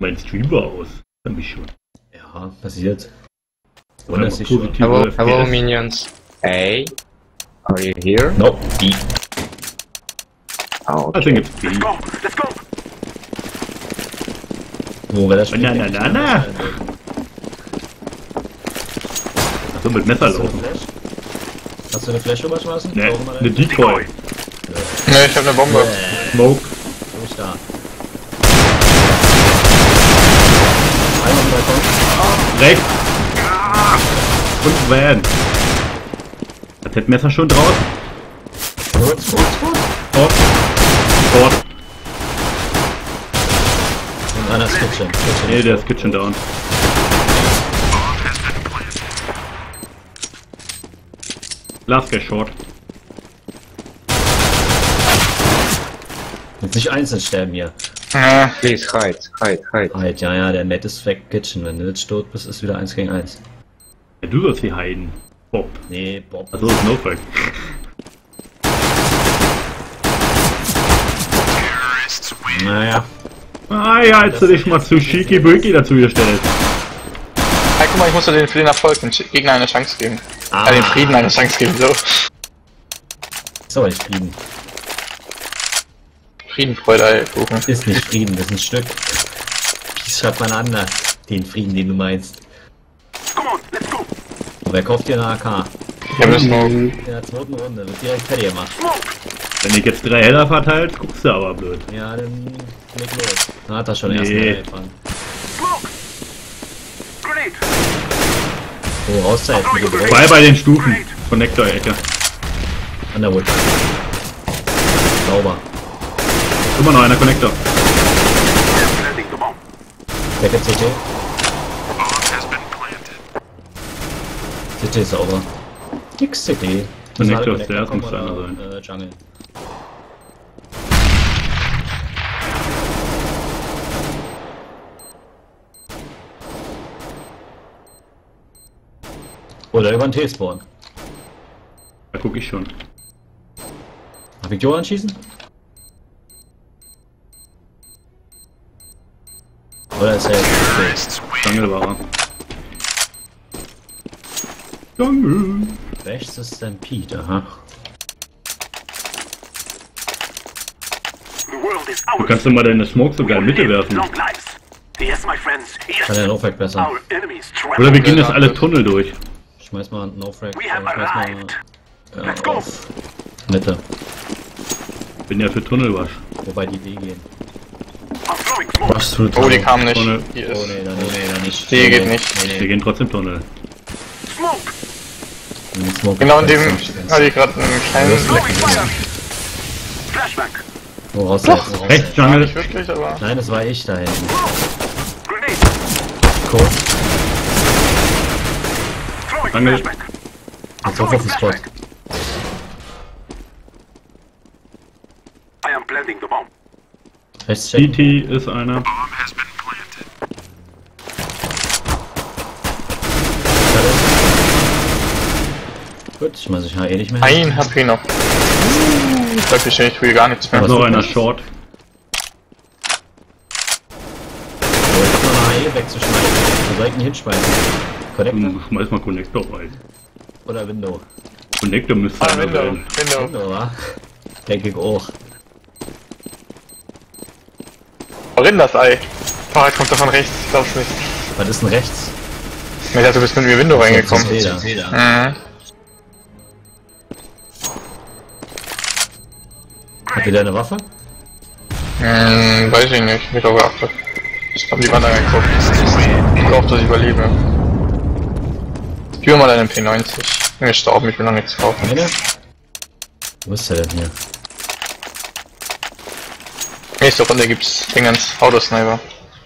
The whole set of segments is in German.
Mein Stream war aus. Hab ich schon. Ja, passiert. Oder Wundert sich schon. Hello, hello minions. Hey, are you here? Nope, die. Oh, I think it's B. Wo wäre das Spiel? Na, na, na, na. So mit Messer Hast du eine laufen. Flash? Hast du eine Flash rüberschmeißen? Ne, mal eine Decoy. Ne, ich hab ne Bombe. Äh, Smoke. wo ist da? Einmal am Rechts. Und Van. Hat das Messer schon draußen? Kurz, kurz, kurz. Dort. Dort. Und einer ist Kitchen. Kitchen Nee, der ist Kitchen down. Last guy short. Jetzt nicht einzeln sterben hier. Ah, please, hide, hide, hide. Halt, ja, ja, der Matt ist weg. Kitchen. Wenn du jetzt tot bist, ist wieder 1 gegen 1. Ja, du sollst hier heiden. Bob. Nee, Bob. Also ist no fact. Naja. Ah ja, jetzt hätte ich mal zu Shiki Böki dazu gestellt. Hey, guck mal, ich muss dir den für den Erfolg dem Gegner eine Chance geben. Ah. Äh, den Frieden eine Chance geben, so. Ist aber nicht Frieden. Friedenfreude, Eierkuchen. Ist nicht Frieden, das ist ein Stück. Peace schreibt man anders. Den Frieden, den du meinst. Und wer kauft dir eine AK? Ich hab das nur. In der zweiten Runde wird direkt fertig gemacht. Wenn ich jetzt drei Heller verteilt, guckst du aber blöd. Ja, dann leg los. Da hat er schon erst Nee. mal gefangen. Oh, Auszeit Zwei bei den Stufen. Connector-Ecke. Underwood. Sauber. Immer noch einer Connector. Decke CT. CT ist sauber. Nix CT. Connector ist der, kommen muss einer sein. Äh, Jungle. Oder über den T-Spawn. Da guck ich schon. Hab ich Johann schießen? Oder ist er jetzt Jungle war er. Jungle. Rechts ist Stampede, aha. Du kannst doch mal deine Smoke sogar in Mitte werfen. Kann der No-Fact besser. Oder wir gehen jetzt alle Tunnel durch. Schmeiß mal No-Frag. We have Schmeiß mal arrived. äh, Let's go. auf Mitte. Bin ja für Tunnelwasch. Wobei die B gehen. Was tut Oh, die kam nicht. Tunnel. Die Oh ist. nee, dann, nee, nee, dann nicht. Die nee, geht nicht. Nee, Wir gehen trotzdem Tunnel. Den Smoke Genau in dem hatte ich gerade einen kleinen. Flashback. Wo raus jetzt? Wo raus Rechts? Jungle. Nicht wirklich, aber. Nein, das war ich da hinten. Throwing Jungle. flashback. Jetzt auf auf den Spot. I am planting the bomb. CT ist einer. Gut, ich muss ich eh nicht mehr. Ein HP noch. Ich glaube, ich ich will gar nichts mehr. Was Noch einer das? Short. Oh, wegzuschmeißen. Wo soll ich denn hinschmeißen? Connector Hm, Schmeiß mal Connector rein. oder Window? Connector müsste Ah, Window. sein. Window. Window, wa? Denke ich auch. Worin das Ei? Fahrrad kommt davon rechts, ich glaub's nicht. Was ist denn rechts? Ich dachte, du bist mit mir Window reingekommen. Feder. Mhm. Habt ihr da eine Waffe? Hm, weiß ich nicht, ich glaube geachtet. Ich hab die Wand angeguckt. Ich glaube, dass ich überlebe. Gib mir mal deinen P90. Ich bin gestorben, ich will noch nichts kaufen. Wo ist der denn hier? Nächste Runde gibt's Dingens Autosniper.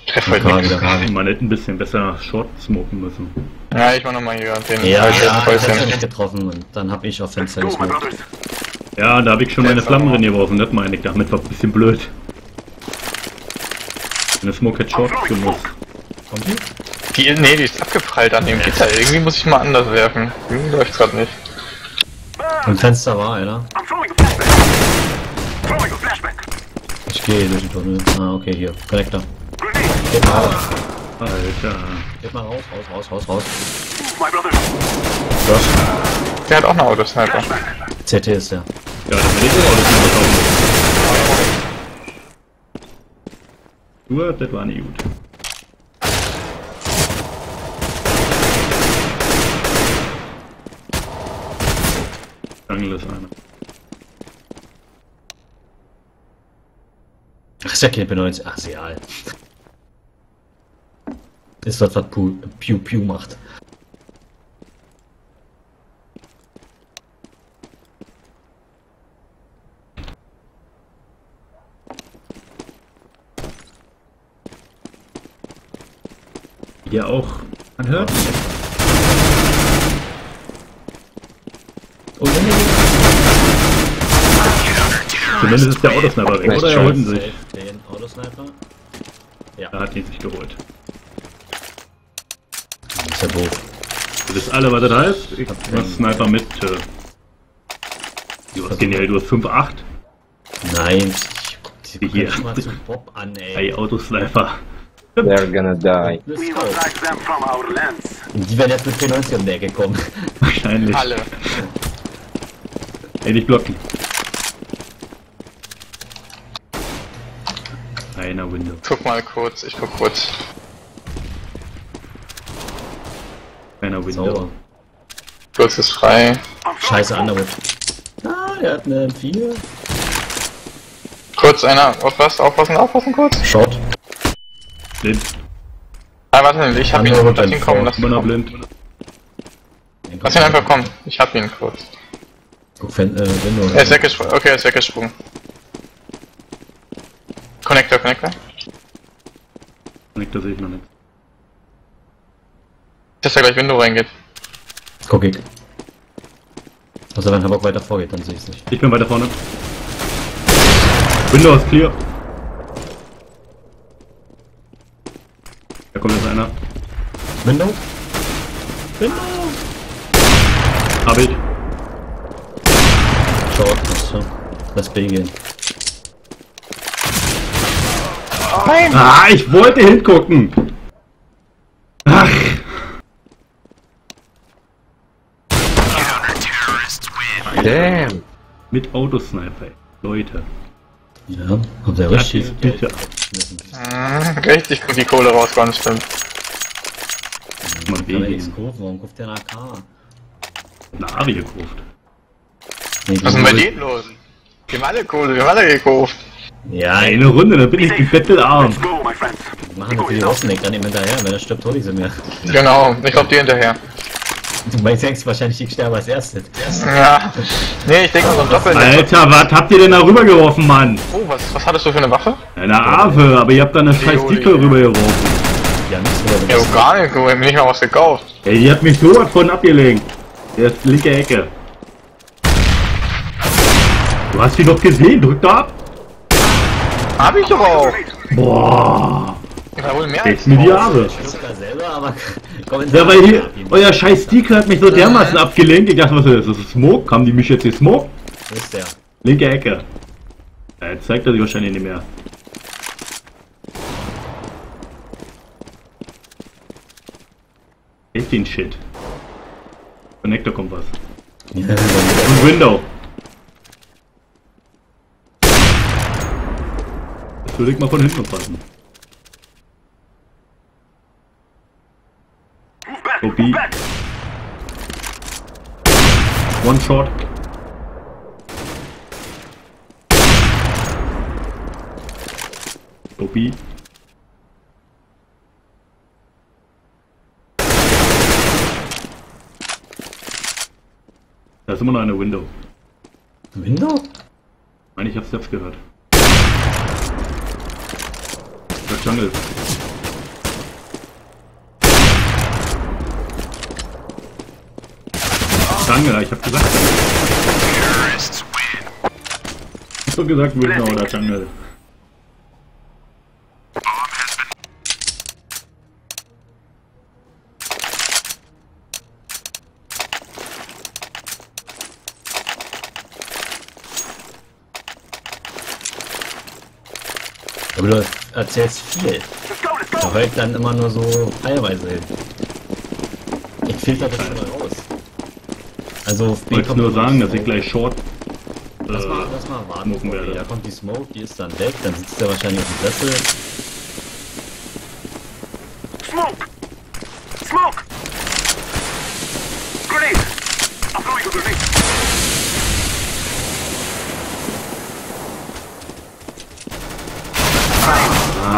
Ich treff heute nichts. wieder. Man hätte ein bisschen besser Short smoken müssen. Ja, ich mach nochmal hier den Ja, ja, ich hab's nicht getroffen und dann hab ich auf Fenster gesmoked. Ja, da habe ich schon meine Flammen drin geworfen, das meine ich. Damit war ein bisschen blöd. Eine Smoke hätte Short genutzt. Kommt die? Die, nee, die ist abgeprallt an dem Gitter. Irgendwie muss ich mal anders werfen. Irgendwie läuft's grad nicht. Im Fenster war einer. I'm throwing a flashback. Throwing a flashback. Ich gehe durch den Tunnel. Ah, okay, hier. Connector. Geht mal raus. Alter. Geht mal raus, raus, raus, raus, raus. My brother. Der hat auch eine Autosniper. CT ist der. Ja, dann will ich auch das kaufen. Nur, das war nicht gut. Jungle ist einer. Ach, ist ja kein P90. Ach, ist egal. Ist das, was Pu Pew Pew macht. Hier auch. Man hört. Oh, nee, Zumindest ist der Autosniper weg, oder? Er holt ihn sich. Den Autosniper. Ja, Er hat ihn sich geholt. ist ja doof. Du wisst alle, was das heißt? Ich Hab den- Sniper mit. Äh, du hast genial, du hast 5-8. Nein, ich guck die Hier. mal zu Bob an, ey. Ey, Autosniper. They're gonna die. Das We ist will toll. drag them from our lands. Und Die werden jetzt mit P90 um die Ecke kommen. Wahrscheinlich. Alle. Ey, nicht blocken. Einer Window. Guck mal kurz, ich guck kurz. Einer Window. So. Kurz ist frei. Scheiße, Underwood. Ah, der hat eine 4. Kurz einer. Aufpassen, aufpassen, aufpassen kurz. Shot. Blind. Ah, warte, ich hab ihn. Andere Lass ihn kommen, lass ihn noch kommen. blind. Lass ihn einfach kommen. Ich hab ihn kurz. Guck, Fen äh, Window. Er ist weggesprungen. Okay, er ist weggesprungen. Connector, Connector. Das sehe ich noch nicht. Dass er gleich Window reingeht. Guck ich. Also wenn Hamburg weiter vorgeht, dann sehe ich es nicht. Ich bin weiter vorne. Window ist clear. Da kommt jetzt einer. Window? Hab ich. Short, achso. Lass B gehen. Ah, ich wollte hingucken. Ach. Damn! Mit Autosniper. ey. Leute. Ja, ihr Das richtig ist bitter. Mhm, richtig gut die Kohle rausgehauen, stimmt. Man er nichts kaufen, warum kauft der eine AK? eine Arie gekauft. Was ist denn bei denen los? Wir haben alle Kohle, wir haben alle gekauft. Ja, Eine Runde, dann bin ich Bettelarm. Die machen das für die Russen, ich kann ihm hinterher, wenn er stirbt, hol ich sie mir. Genau, ich glaub dir hinterher. Du meinst denkst wahrscheinlich, ich sterbe als erstes. Ja. Nee, ich denke mal so ein Doppel. Alter, was habt ihr denn da rübergeworfen, Mann? Oh, was, was hattest du für eine Waffe? Eine Ave, aber ihr habt da eine scheiß. Dicke rübergeworfen. Ja, nichts drüber Ja, gar nicht, ich hab mir nicht mal was gekauft. Ey, die hat mich so was von abgelenkt. Der ist linke Ecke. Du hast sie doch gesehen, drück da ab. Hab ich doch auch. Boah. Ich war wohl mehr Jetzt mir die. Arme. Ja, weil hier, euer scheiß Stick hat mich so dermaßen abgelenkt. Ich dachte, was ist das? Ist das Smoke? Haben die mich jetzt gesmoked? Wo ist der? Linke Ecke. Ja, jetzt zeigt er sich wahrscheinlich nicht mehr. Echt den Shit. Connector kommt was. Ja, Und Window. Würde ich mal von hinten. Move back. One shot. B. Da ist immer noch eine Window. Window? Ich meine, ich habe Steps gehört. Der Jungle. Jungle, ich hab gesagt. Ich hab gesagt, Window oder Jungle. Du, erzählst viel. Höre ich dann immer nur so teilweise hin. Ich filter das schon mal raus. Also auf Ich wollte kommt nur sagen, dass ich gleich Short. Lass mal, Äh, lass mal warten. Okay, werde. da kommt die Smoke, die ist dann weg, dann sitzt er wahrscheinlich auf dem Sessel. Smoke. Grenade. I'm throwing a grenade.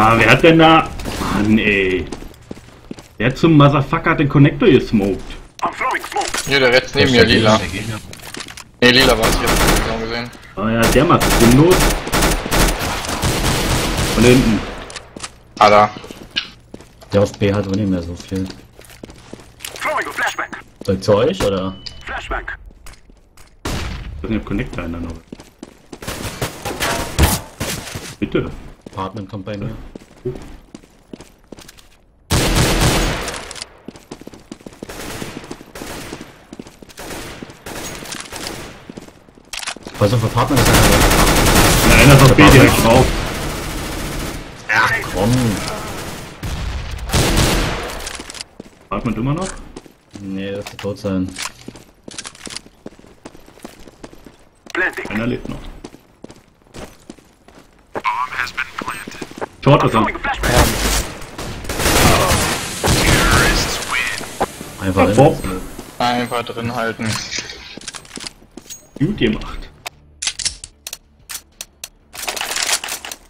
Ah, wer hat denn da. Mann, ey. Der hat zum Motherfucker den Connector gesmoked. Hier, der rechts neben mir, lila. Ne, lila war es, ich hab's genau gesehen. Ah ja, der macht es sinnlos. Von hinten. Ah, da. Der auf B hat wohl nicht mehr so viel. Soll ich zu euch oder? Ich weiß nicht, ob Connector einer noch. Bitte. Apartment kommt bei mir. Pass auf, Apartment ist einer. Einer ist auf B direkt drauf. Ach komm. Atmet immer noch? Nee, das wird tot sein. Einer lebt noch. Short ist er. Throwing a flashbang. Einfach in. Bob. Einfach drin halten. Gut gemacht.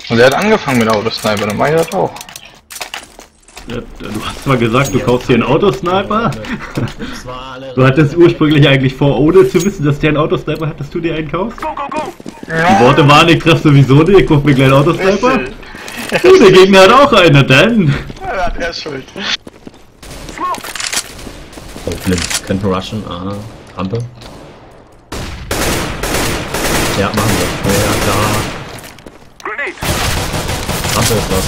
Und der hat angefangen mit Autosniper, dann mach ich das auch. Ja, Du hast zwar gesagt, du kaufst dir einen Autosniper. Du hattest ursprünglich eigentlich vor, ohne zu wissen, dass der einen Autosniper hat, dass du dir einen kaufst. Die Worte waren, ich treffe sowieso nicht, ich kauf mir gleich einen Autosniper. Oh, der Gegner hat auch einen, dann. Ja, der ist schuld. Smoke. Oh, blind. Könnten rushen. Ah, Rampe. Ja, machen wir. Ja, klar. Grenade. Rampe ist was.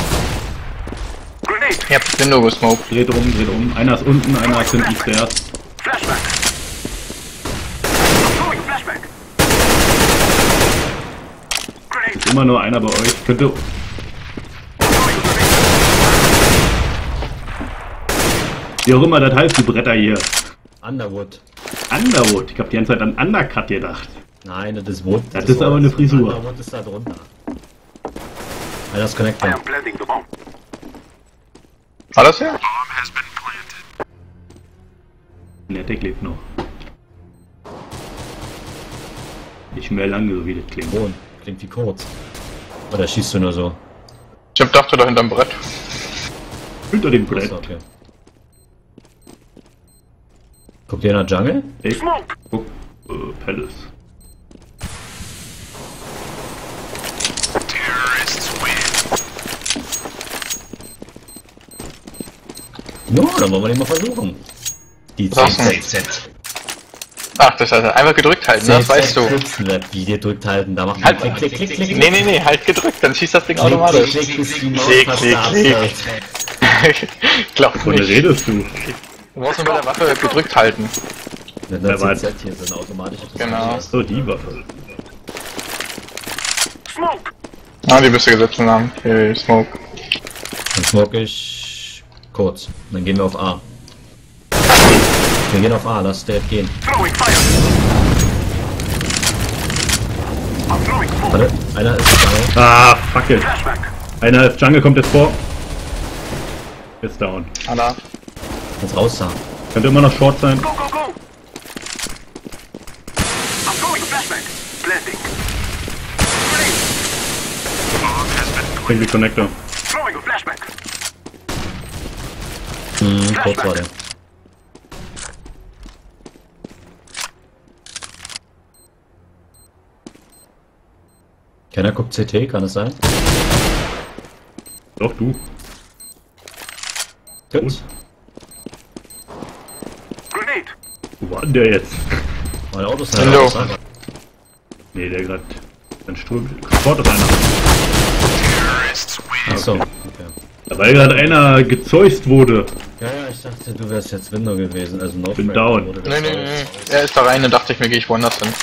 Grenade. Ich hab Window gesmoked. Dreht um, dreht um. Einer ist unten, einer ist hinten Stairs. Flashbang. Grenade. Immer nur einer bei euch. Könnte. Throwing a grenade. Wie auch immer das heißt, die Bretter hier. Underwood. Underwood. Ich hab die ganze Zeit an Undercut gedacht. Nein, das ist Wood. Das ist aber eine Frisur. Underwood ist da drunter. Ja, das Connector. War das ja? Der Deck lebt noch. Nicht mehr lange, so wie das klingt. Wohn. Klingt wie kurz. Oder schießt du nur so? Ich hab dachte da hinterm Brett. Hinter dem Achso, Brett. okay. Guckt ihr nach Jungle? Ey, Smoke. guck. Äh, Palace. Ja, dann wollen wir den mal versuchen. Die Was denn? CZ. Ach, das heißt einfach gedrückt halten, ne? das weißt du. Wie dir drückt halten, da macht man Halt, klick, klick, klick, klick, Nee, nee, nee, halt gedrückt, dann schießt das Ding klick, klick, automatisch. klick, Klick, klick. Glaub Von der nicht. redest du? Du musst nur mit der Waffe gedrückt halten. Wenn Wer das weiß. CZ hier sind automatische Genau. So, die Waffe. Smoke. Ah, die bist du gesetzt im Namen. Okay, Smoke. Dann smoke ich kurz. Dann gehen wir auf A. Wir gehen auf A, lass der gehen. Warte, einer ist da. Ah, fuck it. Einer ist Jungle, kommt jetzt vor. Ist down. Ah, da. Jetzt raus da. Könnte immer noch Short sein. Go, go, go. I'm. Bring die Connector. Throwing a flashbang. Hm, kurz war der. Keiner guckt CT, kann es sein? Doch, du. Gut. Grenade. Wo war denn der jetzt? Mein Auto ist Hallo. halt Nee, der gerade. Ein Sturm. Short ist einer. Achso. Okay. Weil gerade einer gezeust wurde. Ja, ja, ich dachte, du wärst jetzt Window gewesen, also no Bin down. Nee, nee, nee. Er ist da rein, dann dachte ich mir, gehe ich woanders hin.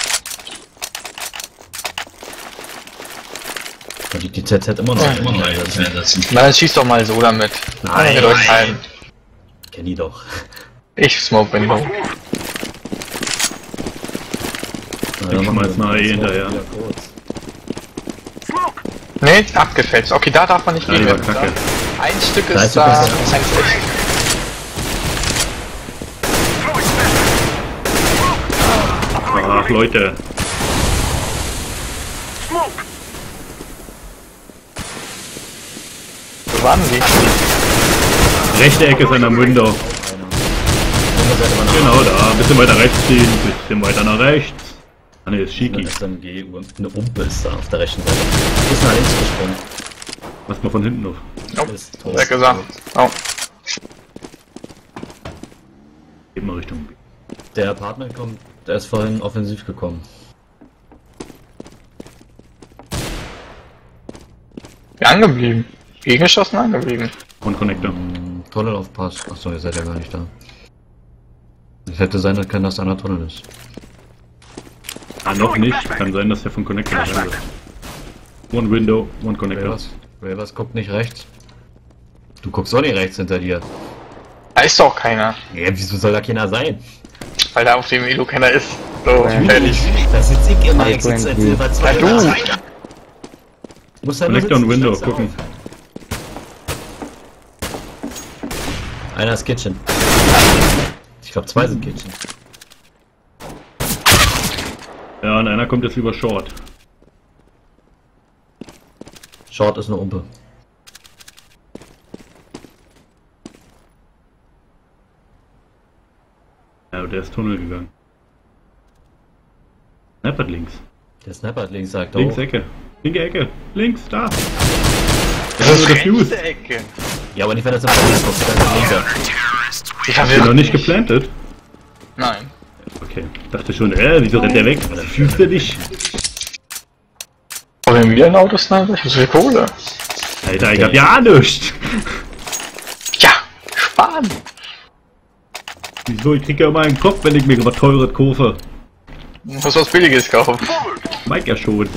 Da liegt die ZZ immer noch, immer noch. Na, dann schießt doch mal so damit. Nein. Euch allen. Kenn die doch. Ich smoke Window. Ich schmeiß mal das eh hinterher. Nee, abgefälscht. Okay, da darf man nicht Ja, gehen. Ein Stück Da ist ist da. Ein. Throwing flashbang. Ach, Leute. Wo waren die? Rechte Ecke ist an der Window. War noch Genau da. Bisschen weiter rechts ziehen, bisschen weiter nach rechts. Ah ne, ist Shiki. eine SMG, eine Umpe ist da auf der rechten Seite. Ist nach links gesprungen. Lass mal von hinten auf. Oh, Ist tot. weggesagt. Oh. Geht mal Richtung B. Der Apartment kommt, der ist vorhin offensiv gekommen. Ja, angeblieben. Gegengeschossen angeblieben. Und Connector. Hm, Tunnel aufpasst. Achso, ihr seid ja gar nicht da. Es hätte sein können, dass da einer Tunnel ist. Ah, noch nicht. Kann sein, dass der von Connector da rein ist. One Window, one Connector. Ravers, Ravers guckt nicht rechts. Du guckst auch nicht rechts hinter dir. Da ist doch keiner. Ja, wieso soll da keiner sein? Weil da auf dem Elo keiner ist. So, fertig. Das sitze ich immer, ich sitze Wendy. Silber 2. Ja, du. Muss da Connector und Window, gucken. gucken. Einer ist Kitchen. Ich glaube, zwei sind Kitchen. Ja, und einer kommt jetzt über Short. Short ist eine Umpe. Ja, der ist Tunnel gegangen. Snappert links. Der Sniper hat links sagt, Links oh. Ecke. Linke Ecke. Links, da. Das Ja, ist rechte Ecke. Ja, aber nicht, wenn er Tunnel guckt, dann ist er. Ich Hast du hab noch nicht geplantet? Nein. Okay. Dachte schon, äh, wieso rennt der weg? Dann fühlst du dich. Wollen wir ein Autosniper? Ich muss viel Kohle. Alter, ich hab ja nichts. Ja, sparen. Wieso? Ich krieg ja immer einen Kopf, wenn ich mir was Teures kaufe. Du musst was Billiges kaufen. Mike ja schon.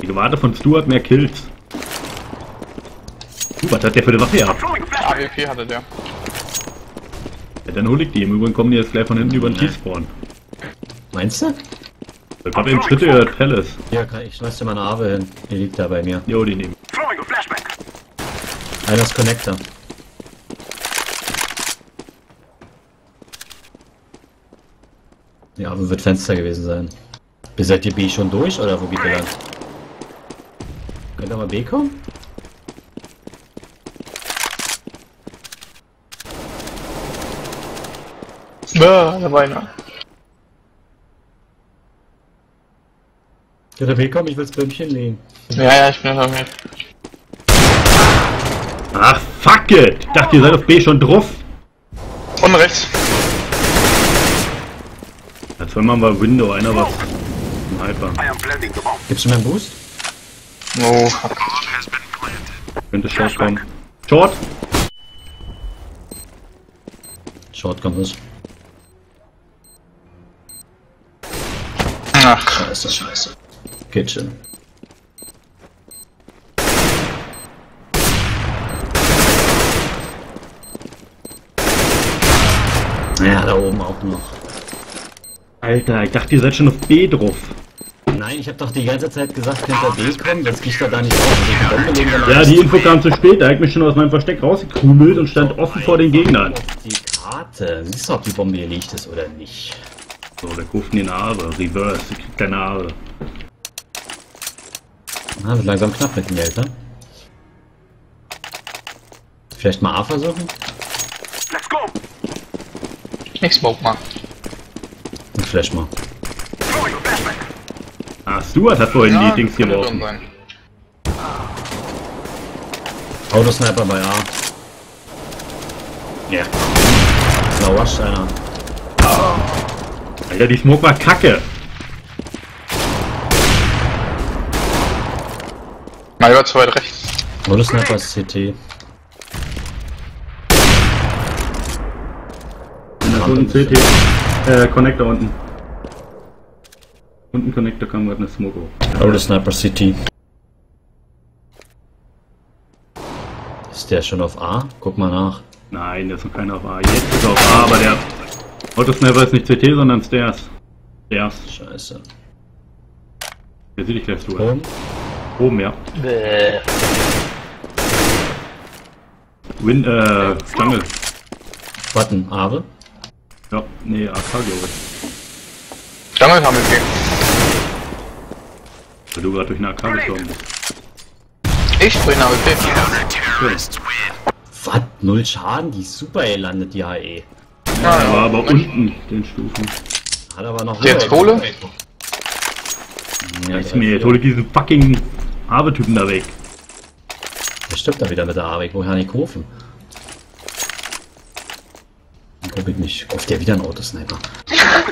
Die Gewarte von Stuart mehr Kills. Uh, was hat der für eine Waffe gehabt? AWP hatte der. Ja, dann hol ich die. Im Übrigen kommen die jetzt gleich von hinten über den T-Spawn. Meinst du? Ich hab eben Schritte gehört, Palace. Ja, kann, ich schmeiß dir mal eine Ave hin. Die liegt da bei mir. Jo, die nehmen. Einer ist Connector. Ja, aber wird Fenster gewesen sein. Ihr seid ihr B schon durch oder wo geht ihr lang? Könnt ihr mal B kommen? Ja, da war einer. Könnt ihr B kommen? Ich will's Bömmchen legen. Ja, ja, ich bin damit. Ach, fuck it! Ich dachte, ihr seid auf B schon drauf. Und rechts. Ja, zweimal war Window, einer war ein Hyper. Gibst du mir einen Boost? Oh, Könnte Short kommen. Short! Short kommt nicht. Scheiße, scheiße. Kitchen. Ja, da oben auch noch. Alter, ich dachte, ihr seid schon auf B drauf. Nein, ich habe doch die ganze Zeit gesagt, ihr B kommen, sonst kriegt er da nicht raus. Ja, die Info kam zu spät. Da hab ich mich schon aus meinem Versteck rausgekrümelt und stand offen vor den Gegnern. die Karte. Siehst du, ob die Bombe hier liegt ist oder nicht? So, der ruft mir eine Arbe. Reverse, ich krieg keine Arbe. Na, wird langsam knapp mit dem Geld, ne? Vielleicht mal A versuchen? Let's go. ich smoke mal. Und Flash mal. Ah, Stuart hat vorhin die Dings geworfen. Autosniper bei A. Ja. Na, rush einer. Alter, die Smoke war kacke. Mal über zu weit rechts. Autosniper ist CT. Da unten CT. Äh, Connector unten. Und ein Connector kam gerade eine Smoke. Oh, der Sniper City. Ist der schon auf A? Guck mal nach. Nein, der ist noch keiner auf A. Jetzt ist er auf A, aber der Autosniper ist nicht CT, sondern Stairs. Stairs. Scheiße. Der sieht dich gleich zu. Boom. Oben, ja. Bäh. Win, äh, Jungle. Button, Aare. Ja, nee, AK, glaube ich. Jungle haben wir gegeben. Weil du gerade durch eine AK gestorben bist. Ich sprich nach WP. Was? Null Schaden? Die ist super ey, landet die HE. Ja, er war aber unten, den Stufen. Hat aber noch Jetzt Kohle? Ja, Ist mir, jetzt hol ich diesen fucking Aave-Typen da weg. Der stimmt da wieder mit der Aare. Woher nicht kaufen? Dann guck ich nicht. Auf der wieder ein Autosniper.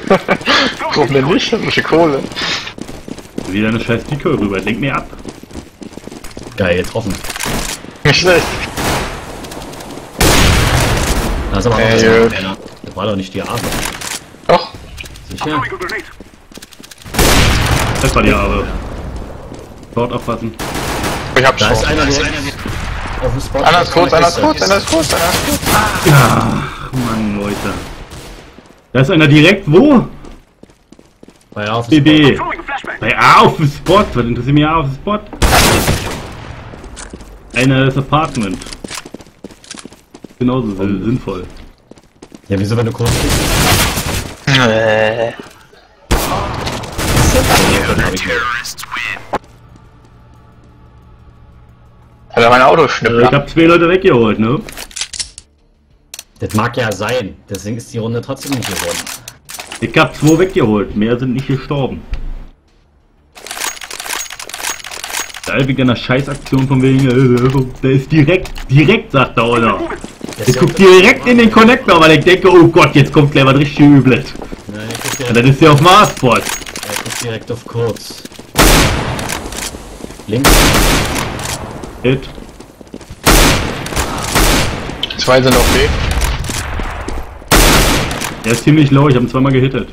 Warum denn nicht? Das ist ja Kohle. Wieder eine scheiß Decoy rüber, lenk mir ab. Geil, getroffen. Nicht schlecht. Ist aber noch das, das war doch nicht die Aare. Doch. Sicher? A. Das war die Aave. Dort aufpassen. Ich hab Da ist schon. einer direkt auf dem Spot. Einer ist kurz, einer ist kurz, einer ist kurz, einer ist kurz. Ach, Mann, Leute. Da ist einer direkt wo? Bei auf dem BB. A. Bei A auf dem Spot. Was interessiert mich A auf dem Spot? Einer ist Apartment. Genauso sinn- sinnvoll. Ja, wieso, wenn du kurz bist? Äh. Dann hab ich mehr. Hat er mein Auto Äh, ich hab zwei Leute weggeholt, ne? Das mag ja sein. Deswegen ist die Runde trotzdem nicht gewonnen. Ich hab zwei weggeholt. Mehr sind nicht gestorben. Geil wegen einer Scheißaktion von wegen, äh, der ist direkt, direkt, sagt der Oller. Ich guck direkt in den Connector, weil ich denke, oh Gott, jetzt kommt gleich was richtig Übles. Nein, ich guck direkt, dann ist der auf Marspot. ich guck direkt auf kurz. Links. Hit. Zwei sind auf B. Der ist ziemlich low, ich habe ihn zweimal gehittet.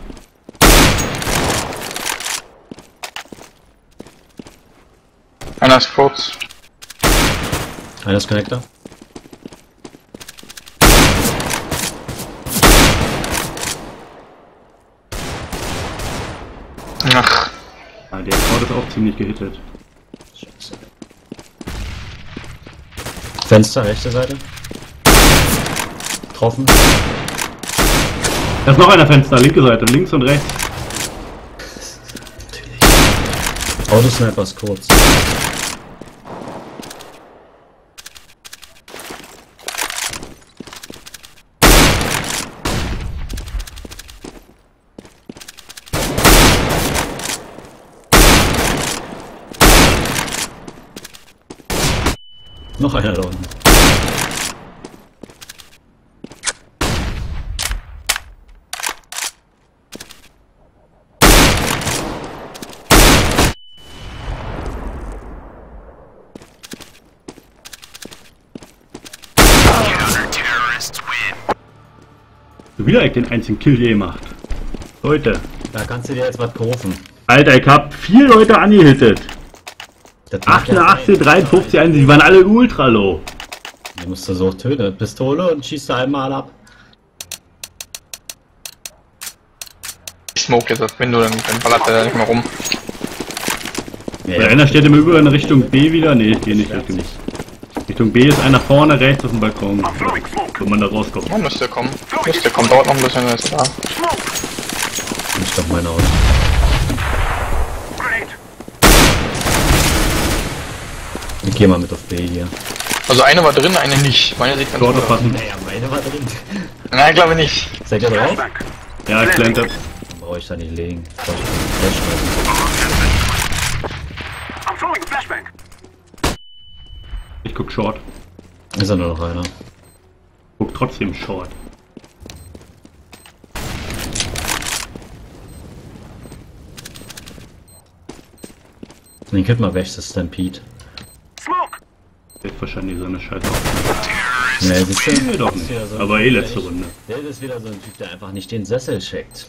Einer ist kurz. Einer ist Connector. Ach. Ah, der Crowd ist auch ziemlich gehittet. Scheiße. Fenster, rechte Seite. Getroffen. Da ist noch einer Fenster, linke Seite, links und rechts. Autosniper ist kurz. Noch einer da unten. So wieder echt den einzigen Kill je gemacht. Leute. Da kannst du dir jetzt was kaufen. Alter, ich hab vier Leute angehittet. Das mag ja 88, sein. 53, 1, die waren alle ultra low. Die musst du so töten. Pistole und schießt da einmal ab. Ich smoke jetzt das Window, dann, dann ballert er da nicht mehr rum. Ja, Und einer steht im Übrigen in Richtung B wieder. Nee, ich geh nicht Richtung Richtung B ist einer vorne rechts auf dem Balkon. Wo man da rauskommt. Ja, müsste kommen. Müsste kommen. Dauert noch ein bisschen, dann ist da. Ich doch meine. Grenade. Ich geh mal mit auf B hier. Also eine war drin, eine nicht. Meine sieht ganz gut aus. Naja, meine war drin. Nein, glaube nicht. Seid ihr drauf? Ja, ich blende. Dann brauche ich da nicht legen. Ich keinen Flash I'm throwing a flashbang. Ich guck Short. Ist ja nur noch einer. Guck trotzdem Short. Den killt mal weg, das ist Stampede. Smoke. Jetzt wahrscheinlich so eine Scheiße auf. Nee, siehst du? Nee, doch Das ist nicht. so Aber eh letzte nicht- Runde. Der ist wieder so ein Typ, der einfach nicht den Sessel checkt.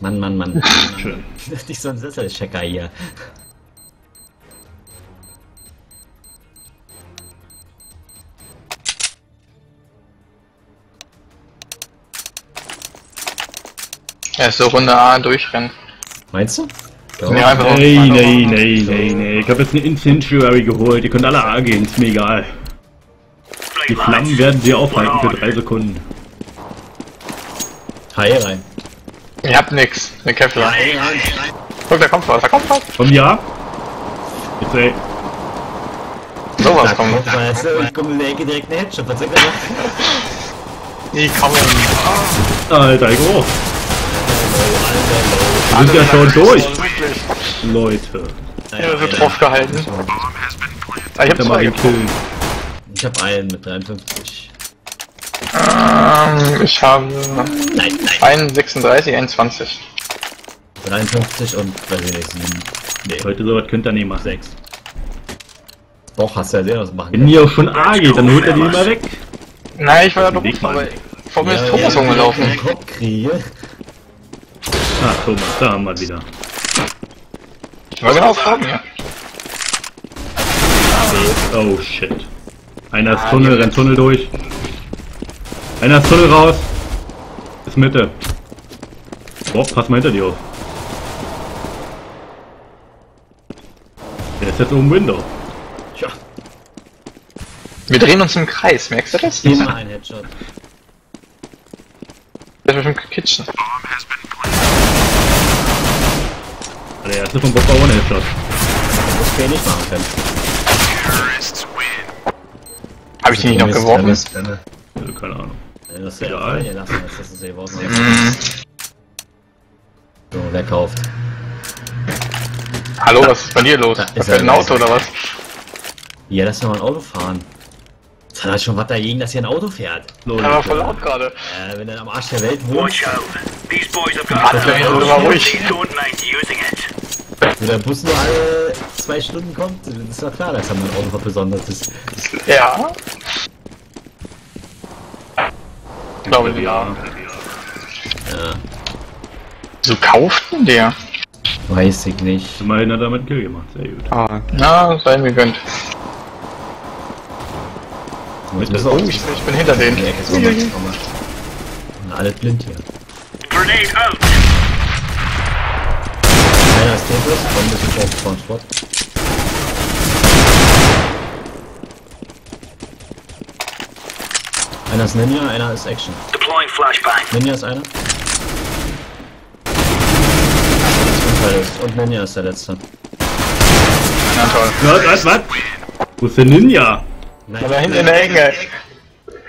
Mann, Mann, Mann. Schön. Nicht so ein Sesselchecker hier. Erste Runde A durchrennen. Meinst du? Ja. Nee, einfach Nee, nee, nee, nee, nee. Ich habe jetzt eine Incendiary geholt. Ihr könnt alle A gehen, ist mir egal. Die Flammen werden sie aufhalten für drei Sekunden. Hi rein. Ihr habt nix. Ne Kevlar. Guck, da kommt was, da kommt was. Komm ja. Jetzt ey. Sowas Da kommt. was. Ich komme in der Ecke direkt eine Headshot. Was soll ich da machen? Die kommen. Alter, ich auch. Wir sind ja schon durch, Leute. Ja, wird drauf gehalten. Ah, ich hab mal killen. Ich habe einen mit 53. Ähm, ich habe Nein, nein. einen 36, einen 20. 53 und, weiß ich nicht, 7. Nee, Leute, sowas könnt ihr nicht machen. 6. Doch, hast du ja sehr was machen Wenn ihr auch schon A geht, dann holt er die immer weg. Nein, ich war da unten, aber Mann. vor mir ist Ja, Thomas ja, rumgelaufen. Ah, Thomas, da haben wir wieder. Ich war genau vor mir. Oh shit. Einer ist Tunnel, rennt Tunnel durch. Einer ist Tunnel raus. Ist Mitte. Boah, pass mal hinter dir auf. Der ist jetzt oben Window. Tja, Wir drehen uns im Kreis, merkst du das? immer ein Headshot. Das ist bestimmt Kitchen. Der erste von Bob war ohne Headshot. Das wir nicht machen können. Habe ich die nicht noch geworfen? Ja, keine Ahnung. Das wäre Egal. ja lassen, dass du sie geworfen hast. So, wer kauft? Hallo, was ist bei dir los? Da ist fährt ein Auto ist er. oder was? Ja, lass doch mal ein Auto fahren. Das hat er schon was dagegen, dass hier ein Auto fährt. So, Ja, war voll laut gerade. Äh, wenn er am Arsch der Welt wohnt, Watch out. These boys have Warte, got wir don't mind using it. Wenn der Bus nur alle zwei Stunden kommt, dann ist doch klar, dass er ein Auto was Besonderes. Ja. Ich glaube, ja. Ja, So kauft denn der? weiß ich nicht. Immerhin hat er mit Kill gemacht. Sehr gut. Ah, Na, sei mir gönnt. Oh, ich, ich bin hinter in denen. Na, Alles blind hier. Grenade out. Einer ist Tetris, kommt ein bisschen auf vom Spot. Einer ist Ninja, einer ist Action. Deploying flashbang. Ninja ist einer. Und Ninja ist der letzte. Na toll. Was, was, was? Wo ist der Ninja? Nein, Da hinten in der Ecke.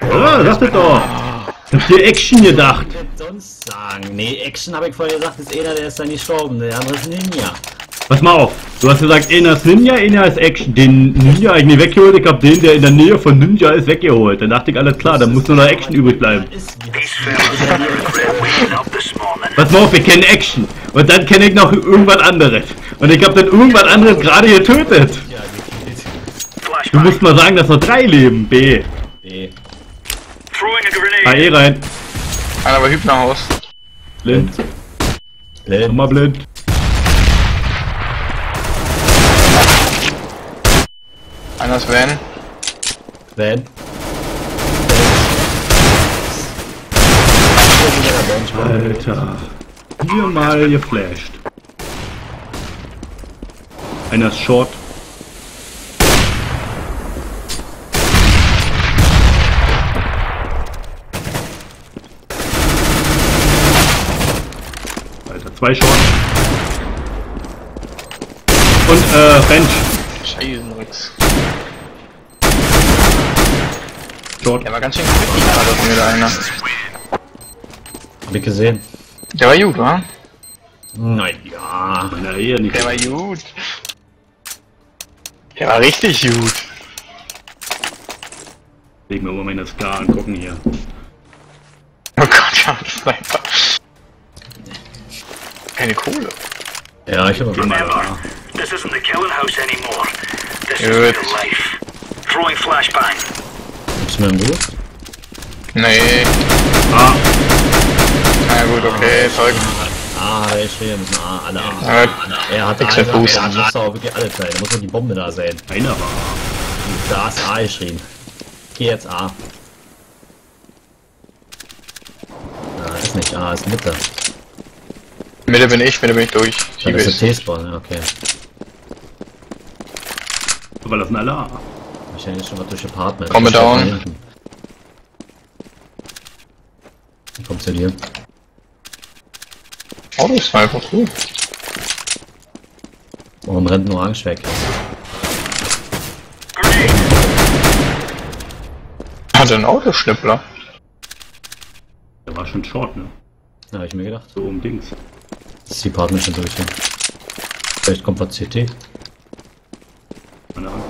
Ja, sag das doch. Ich hab hier Action gedacht. Was denn sonst sagen? Nee, Action habe ich vorher gesagt, ist einer, der ist dann gestorben, der andere ist Ninja. Pass mal auf. Du hast gesagt, einer ist Ninja, einer ist Action. Den Ninja hab ich nicht weggeholt. Ich hab den, der in der Nähe von Ninja ist, weggeholt. Dann dachte ich, alles klar, dann muss nur noch Action übrig bleiben. Pass mal auf, wir kennen Action. Und dann kenne ich noch irgendwas anderes. Und ich hab dann irgendwas anderes gerade getötet. Du musst mal sagen, dass noch drei leben. B. B. AE rein. Einer bei Hübnerhaus. Blind. Blind. Nochmal blind. Einer ist Van. Van. Alter. Viermal geflasht. Einer ist short. Zwei short. Und äh, Bench. Scheißenrix. Short. Der war ganz schön quick gerade von mir da einer. Hab ich gesehen. Der war gut, wa? Naja. Na, eher nicht. Der war gut. Der war richtig gut. Legen wir mal meine Scar angucken hier. Oh Gott, ja, das ist einfach. Keine Kohle. Ja, ich hab Geh mal Remember, da. this isn't the killing house anymore. This is Good. real life. Throwing flashbang. Gibt's mir einen Gruß? Nee. Ah, Na gut, okay, Zeug. A hat er geschrieben, wir müssen A, alle A. Ja, Er hat and Boost. ja, dann muss da auch wirklich alle sein. Da muss doch die Bombe da sein. Einer war. Da ist A geschrieben. Geh jetzt A. Na, ist nicht A, ist Mitte. Mitte bin ich, Mitte bin ich durch. Dann Hier ist. T-Spawn, ja, okay. Aber das sind alle A. Wahrscheinlich schon mal durch Apartment. Komme down. da hinten. Kommt zu dir. Auto ist einfach cool. Warum rennt ein Orange weg? Hat er einen Autoschnippler? Der war schon short, ne? Da hab ich mir gedacht. So um Dings. Das ist die durch. Ja. Vielleicht kommt was CT. Keine Ahnung.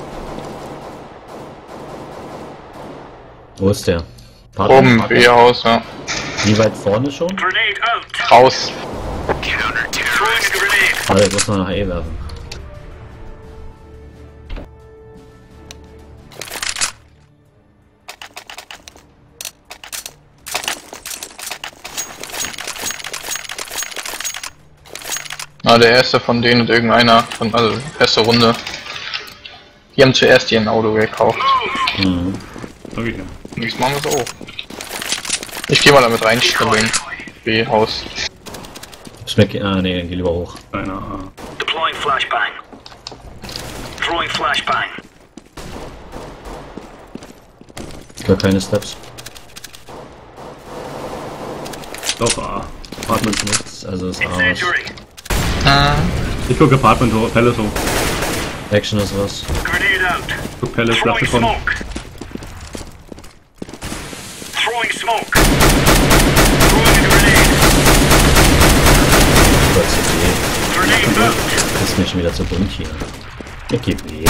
Wo ist der? Oben, Apartment? B-Haus, ja. Wie weit vorne schon? Grenade out. Raus. Throwing a grenade. Warte, ich muss noch nach E werfen. Na, der erste von denen und irgendeiner von, also, erste Runde. Die haben zuerst ihr Auto gekauft. Mhm. Ja. Jetzt machen wir so. Ich geh mal damit rein, Stribbeln. B-Haus. Schmeckt. Ah, nee, dann geh lieber hoch. Einer A. Deploying flashbang. Throwing flashbang. Gar keine Steps. Doch A. Apartment. Nichts, also ist A. Ich guck Apartment hoch, Palace hoch. Action ist was. Grenade out. Guck Palace, Throwing Flasche von. smoke. Throwing smoke. Throwing a grenade. Grenade out. Ist mir schon wieder zu bunt hier. Ich geb E.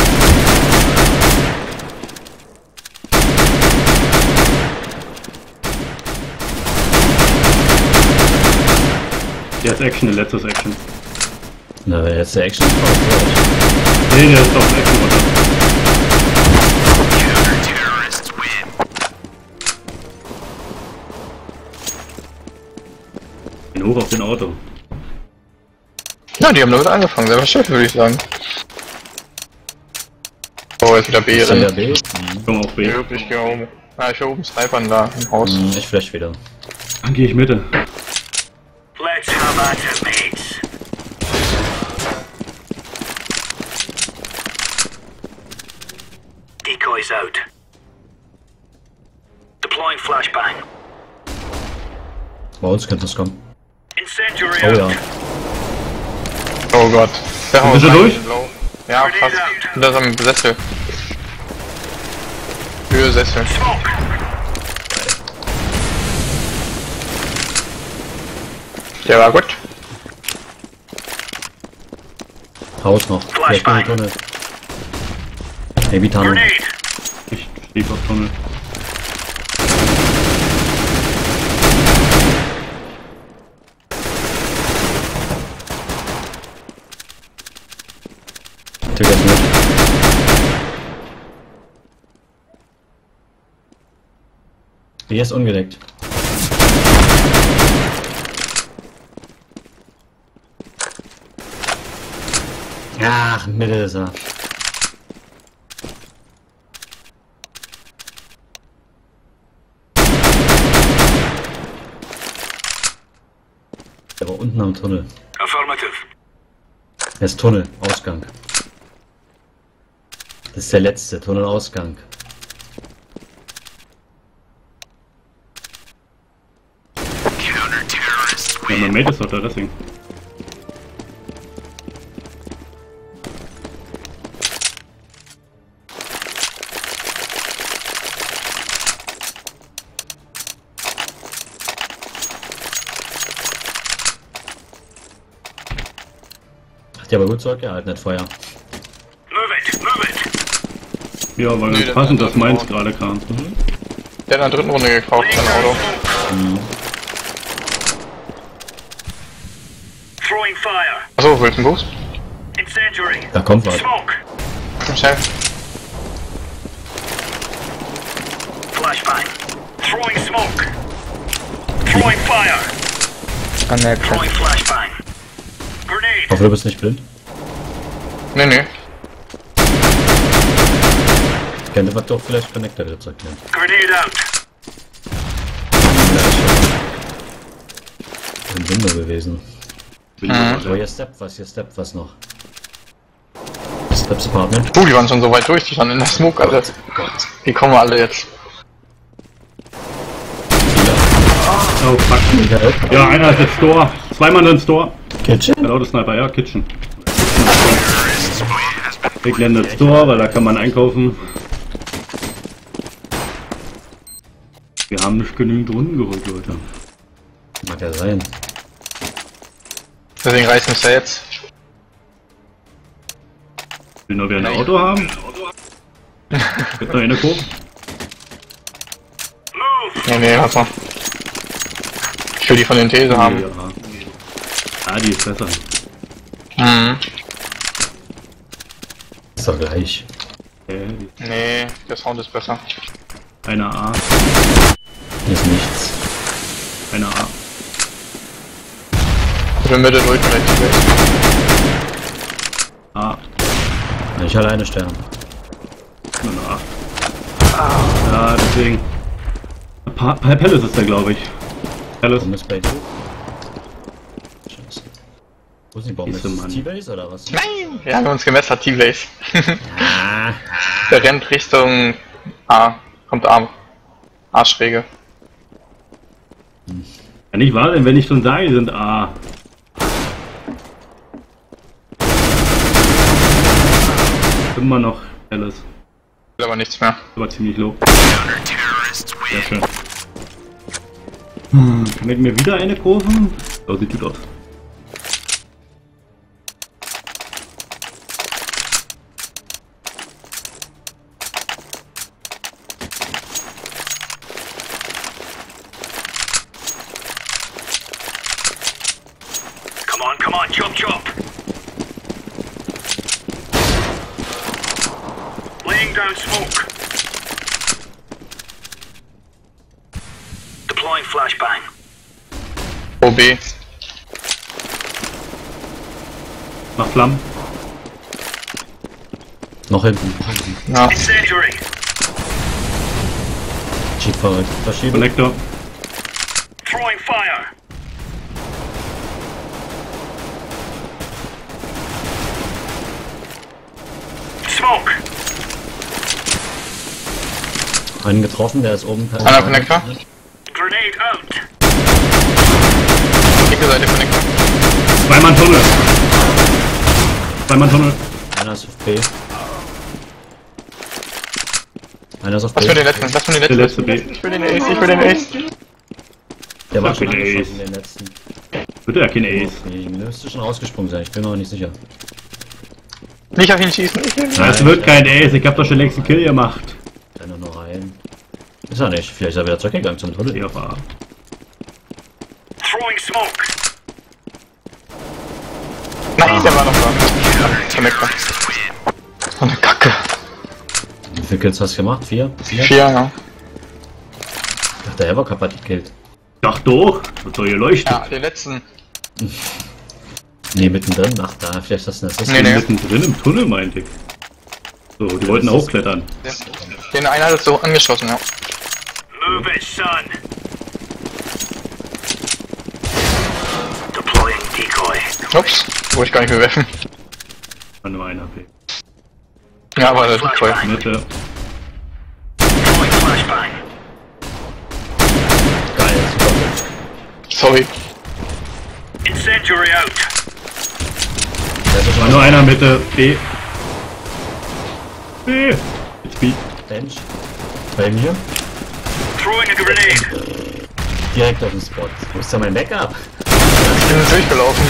Der ist Action, der letzte ist Action. Na, wenn jetzt der Action ist, braucht Nee, der ist auf Action runter. Hoch auf den Auto. Ja, die haben damit angefangen, selber Chef, würde ich sagen. Oh, jetzt wieder B drin. B? Komm auf B. Ja, Ich geh oben. Ah, ich will oben snipern da im Haus. Hm, ich flash wieder. Dann geh ich Mitte. Let's have at it, mates. Decoys out. Deploying flashbang. Bei uns könnte es kommen. Incendiary Oh ja. Oh Gott. Der sie rein, durch? low. Ja, fast. Hinter seinem Sessel. Höhe Sessel. Der war gut. Haus noch. Vielleicht in die Tunnel. Maybe Tunnel. Grenade. Ich stehe auf Tunnel. Tick ist mit. Hier ist ungedeckt. Ach, Mitte ist er. Der war unten am Tunnel. Affirmative. Er ist Tunnel, Ausgang. Das ist der letzte Tunnelausgang. Ja, mein Mate ist doch da, deswegen. Aber gut zurückgehalten, das Feuer. Move it. Move it. Ja, war Nee, ganz der passend, dass meins gerade kam. Der hat in der dritten Runde gekauft, sein Auto. Fire. Achso, willst du einen Boost? Da kommt was. Smoke. Schnell. Flashbang. Throwing smoke. Throwing fire. Connection. Throwing flashbang. Grenade. Hoffe, du bist nicht blind. Nee, nee. Könnte was doch vielleicht Connector wieder zurücknehmen. Grenade out. Ein Wunder gewesen. Mhm. So, hier steppt was, hier steppt was noch. Steps Apartment. Puh, die waren schon so weit durch, die standen in der Smoke, alle. Die kommen alle jetzt. Oh fuck. Ja, einer ist jetzt Store. Zwei Mann in Store. Kitchen? Der laute Sniper, ja, Kitchen. Ich lerne das Store, weil da kann man einkaufen. Wir haben nicht genügend Runden geholt, Leute. Mag ja sein. Deswegen reißen wir jetzt. Will nur wer ein Auto haben? Gibt noch eine Kurve? Nee, nee, warte mal. Ich will die von den These haben. Ja. Ah, die ist besser. Mhm. Ist doch gleich. Nee, der Sound ist besser. Eine A, Hier ist nichts. eine A. Ich bin Mitte durch vielleicht. A, Ich alleine sterben. nur eine A. Ja, deswegen. Pa pa Palace ist der, glaube ich. Palace. Warum ist bei dir? Scheiße. Wo ist die Bombe? Ist das Mann. T-Base oder was? Nein! Wir haben uns gemessert, T-Blaze. Ah, Der rennt Richtung A. Kommt A. A-Schräge. Ja, nicht wahr, denn wenn ich schon sage, sind A. Immer noch Palace. Will aber nichts mehr. Aber ziemlich low. Sehr schön. Hm, Kann ich mir wieder eine Kurve? So sieht gut aus. Come on, come on, chop chop. Laying down smoke. Deploying flashbang. OB. Mach Flammen. noch hinten. Ja. Jeep verrückt. Verschieben. Connector. Throwing fire. Smoke. Einen getroffen, der ist oben. Einer Connector. Grenade out. Linke Seite Connector. Zwei Mann Tunnel. Zwei Mann Tunnel. Einer ist auf B. Einer ist auf Was B. für den letzten? Was für den Der letzten? letzte B. Ich will den Ace, ich will den Ace. Der war schon angeschossen, den letzten. Bitte ja kein Ace. Ich müsste schon rausgesprungen sein, ich bin mir noch nicht sicher. Nicht auf ihn schießen. Ich will Na, es wird kein Ace. Ich hab doch schon längst einen Kill gemacht. Renn nur rein. Ist er nicht, vielleicht ist er wieder zurückgegangen zum Tunnel. Die auf A. Throwing smoke. Nein, der war noch da. Connector. So eine Kacke. Wie viele Kills hast du gemacht? Vier? Vier? Vier, ja. Ach, der Havoc hat die gekillt. Doch, doch. Das soll hier leuchten. Ja, den letzten. Nee, mittendrin. Ach, da, vielleicht ist das ein Assist. Nee, nee. Mittendrin im Tunnel, meinte ich. So, die wollten hochklettern. Den, den einer hat es so angeschossen, ja. Move it, son. Deploying decoy. Ups, wollte ich gar nicht mehr werfen. War nur ein HP. Ja, aber das ist toll. Mitte. Geil, super. Sorry. Incendiary out. Ist War nur einer Mitte. B. B. Jetzt B. Bench. Bei mir. Throwing a grenade. Direkt auf den Spot. Wo ist da mein Backup? Ich bin durchgelaufen.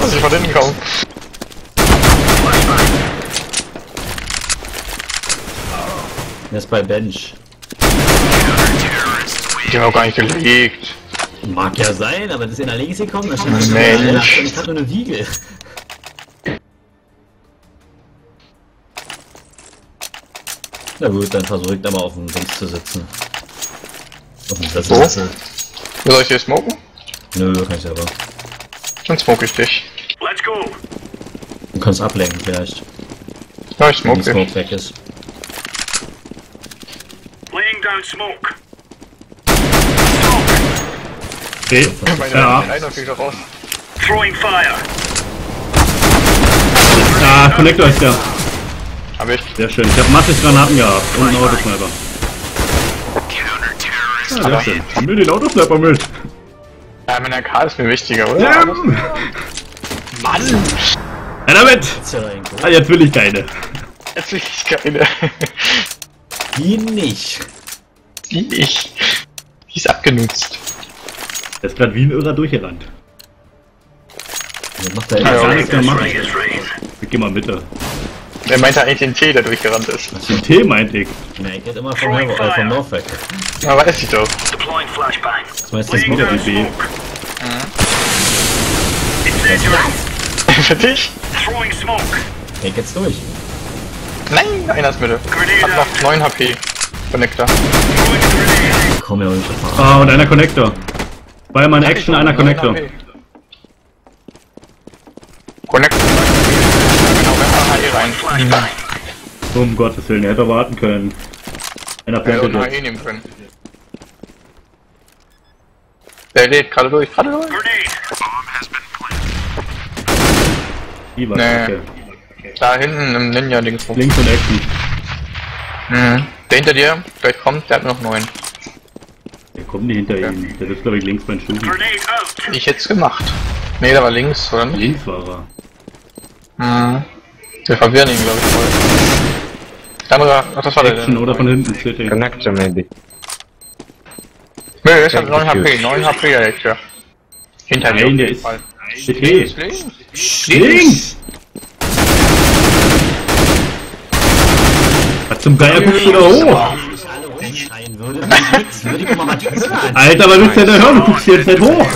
Muss ich von hinten kommen. Der ist bei Bench. Die haben auch gar nicht gelegt. Mag ja sein, aber das ist in der Links gekommen. Da stand Mensch. Ich hab nur eine Wiegel. Na gut, dann versuche ich da mal auf dem Dings zu sitzen. Auf dem? Sessel. Soll ich hier smoken? Nö, kann ich selber. Dann smoke ich dich. Let's go. Du kannst ablenken vielleicht, Ja, ich wenn die smoke. Smoke weg ist. Laying down smoke. Okay. Meine Ja. Einer fliegt doch raus. Throwing fire. Ah, Connector ist der. Hab ich. Sehr schön. Ich habe massig Granaten gehabt und einen Autosniper. Ja, sehr schön. Nimm mir den Autosniper mit. Ja, mein AK ist mir wichtiger, oder? Ja. Mann! Einer mit! Ist ja da irgendwo. Ah, jetzt will ich keine. Jetzt will ich keine. Die nicht. Die ich. Die ist abgenutzt. Der ist gerade wie ein Irrer durchgerannt. Was macht der Ja, jetzt? ja. nichts mehr machen. Ich geh mal Mitte. Er meinte eigentlich den T, der durchgerannt ist. Den T meinte ich. Na, ich geht immer vom, äh, vom weg. Ja, weiß ich doch. Das heißt, das wieder die B. smoke. Für dich? Throwing smoke. Geht jetzt durch. Nein, einer ist Mitte. Hat noch out. 9 HP. Connector. Komm ja nicht. Ah, und einer Connector. War mal Action, einer 9 Connector. HP. Connector. Genau, wenn man HE rein. Flashbang. Um Gottes Willen, er hätte warten können. Einer plantet und jetzt. HE nehmen können. Der lädt gerade durch, gerade durch. Grenade. Die war Nee. okay. Da hinten im Ninja-Dings rum. Links und Action. Mhm. Der hinter dir, gleich kommt, der hat noch 9. Der kommt nicht hinter ihm. Der ist glaube ich links beim out. Ich hätte es gemacht. Nee, der war links, oder nicht? Links war er. Mhm. Wir verwirren ihn, glaube ich, voll. Der andere, ach, das war der. Action oder von hinten City. Connector maybe. Nee, der ist halt 9 HP, 9 HP der ja. Hinter dir. Nein, der ist Fall. City. Links, links. Links! Was zum Geier guckst du da hoch? Ich ich ich. Alter, was willst du denn da hören? Du guckst jetzt nicht hoch!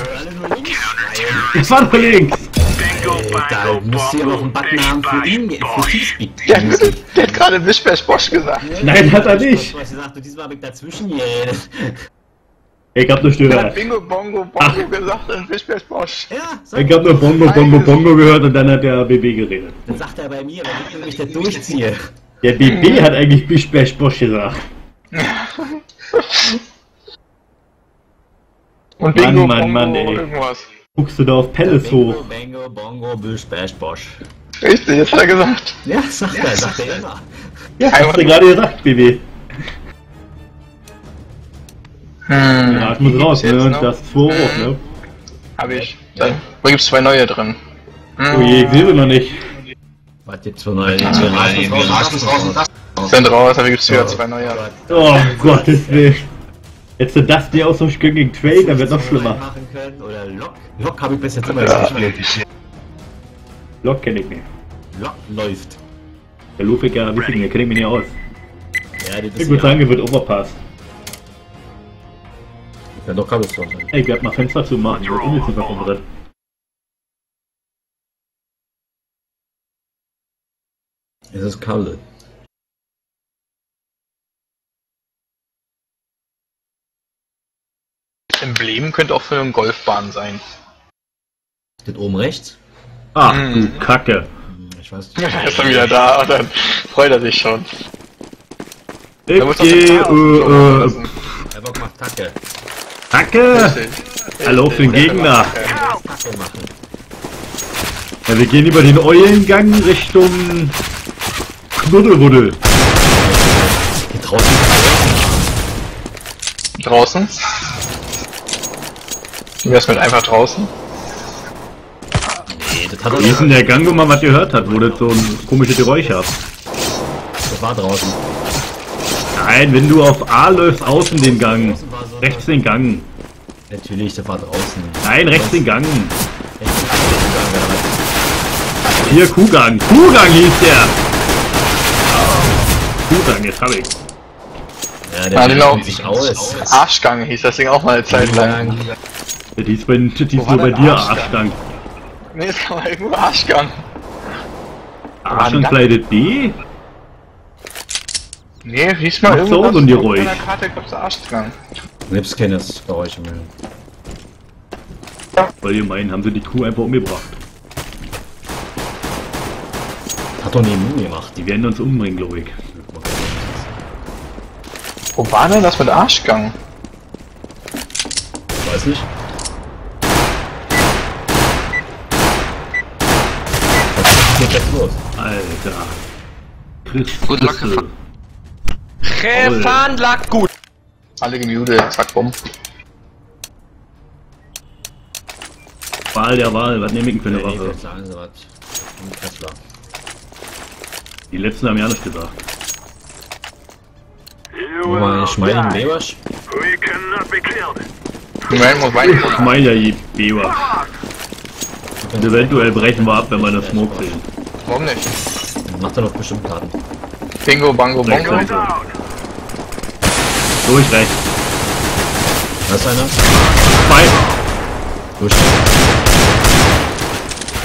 Ich war doch links! Bingo, Da müsst ihr noch einen bongo, Button haben für ihn, für. Teamspeak. Der, der hat gerade Wischbash Bosch gesagt. Nein, hat er nicht! Du hast gesagt, du diesmal hab ich dazwischen hier. Ich hab nur gehört. hat Bingo Bongo Bongo gesagt und Wischbash Bosch. Ja, sag Ich hab nur Bongo, Bongo, Bongo gehört und dann hat der BB geredet. Dann sagt er bei mir, wenn ich nämlich das durchziehe. Der BB hat eigentlich Bisch Bash Bosch gesagt. Und Mann, Bingo Mann, Bongo Mann, ey. irgendwas. Guckst du da auf Palace Bingo, hoch? Bango, Bongo, Bish, Bash, Bosch. Richtig, jetzt hat er gesagt. Ja, sagt er, sagt er immer. Ja, hast du gerade gesagt, BB. Hm. Ja, ich muss raus, Jetzt ne? Und noch? das ist 2 hoch, ne? Hab ich. Dann, wo gibt's zwei neue drin? Hm. Oh je, ich sehe sie noch nicht. Was gibt's für neue? Den Garagen ist raus. Sind raus, aber gibt's wieder zwei neue. Oh Gottes Willen. Jetzt sind das die aus so einem Stück gegen Trade, dann wird noch schlimmer. machen können oder Lok. Lok habe ich bis jetzt immer nicht gespielt. Lock kenne ich nicht. Lok läuft. Der Lufik ja wichtig, der kenne ich mich nicht aus. Ja, das Ich würde sagen, er wird Overpass. Ja, Lok habe ich schon. Ey, ich werde mal Fenster zu machen, da ist jetzt noch drin. Es ist kalt. Emblem könnte auch für eine Golfbahn sein. Das oben rechts? Ach Hm. du Kacke. Ich weiß Er ist dann wieder da und dann freut er sich schon. Ich Da muss doch geh, den äh, äh, Bock macht Tacke. Kacke! Richtig. Hallo auf den. Gegner. Ja, wir gehen über den Eulengang Richtung Knuddelbuddel. Hier draußen. Draußen. Wie wär's mit einfach draußen? Nee, das hat Wie ist denn der Gang, wo man was gehört hat, wo das so ein komisches Geräusch hat? Das war draußen. Nein, wenn du auf A läufst, außen den Gang. Rechts den Gang. Natürlich, das war draußen. Nein, rechts den Gang. Hier, Kuhgang. Kuhgang hieß der. Kuhgang, jetzt hab ich. Ja, der Ah, genau. sich aus. Arschgang hieß das Ding auch mal eine Zeit lang. Das hieß bei, das hieß nur bei dir Arschgang? Arschgang. Nee, es war irgendwo Arschgang. Arschgang das? kleidet B? Nee, hieß mal Macht irgendwo. so so ein Geräusch. In der Karte gab's Arschgang. Gibt's keines Geräusche mehr. Weil die meinen, haben sie die Kuh einfach umgebracht. Hat doch neben mir gemacht. Die werden uns umbringen, glaube ich. Wo war denn das mit Arschgang? Weiß nicht. Was geht jetzt los? Alter. Chris. Gut, Luck Christel. Gefahren lag gut. Alle gemutet, zack, bumm. Wahl der Wahl, was nehme ich denn für eine Waffe? sagen sie was. Tesla. Die letzten haben ja nicht gesagt. Mal, will ich meine den die. Lebersch. We cannot be killed. Moment, muss weiter. Ich meine ja die Beber. Und eventuell brechen wir ab, wenn wir das Smoke sehen. Warum nicht? Macht er doch bestimmt Karten. Bingo, bango, bongo. Durch rechts. Da ist einer. Zwei. Durch.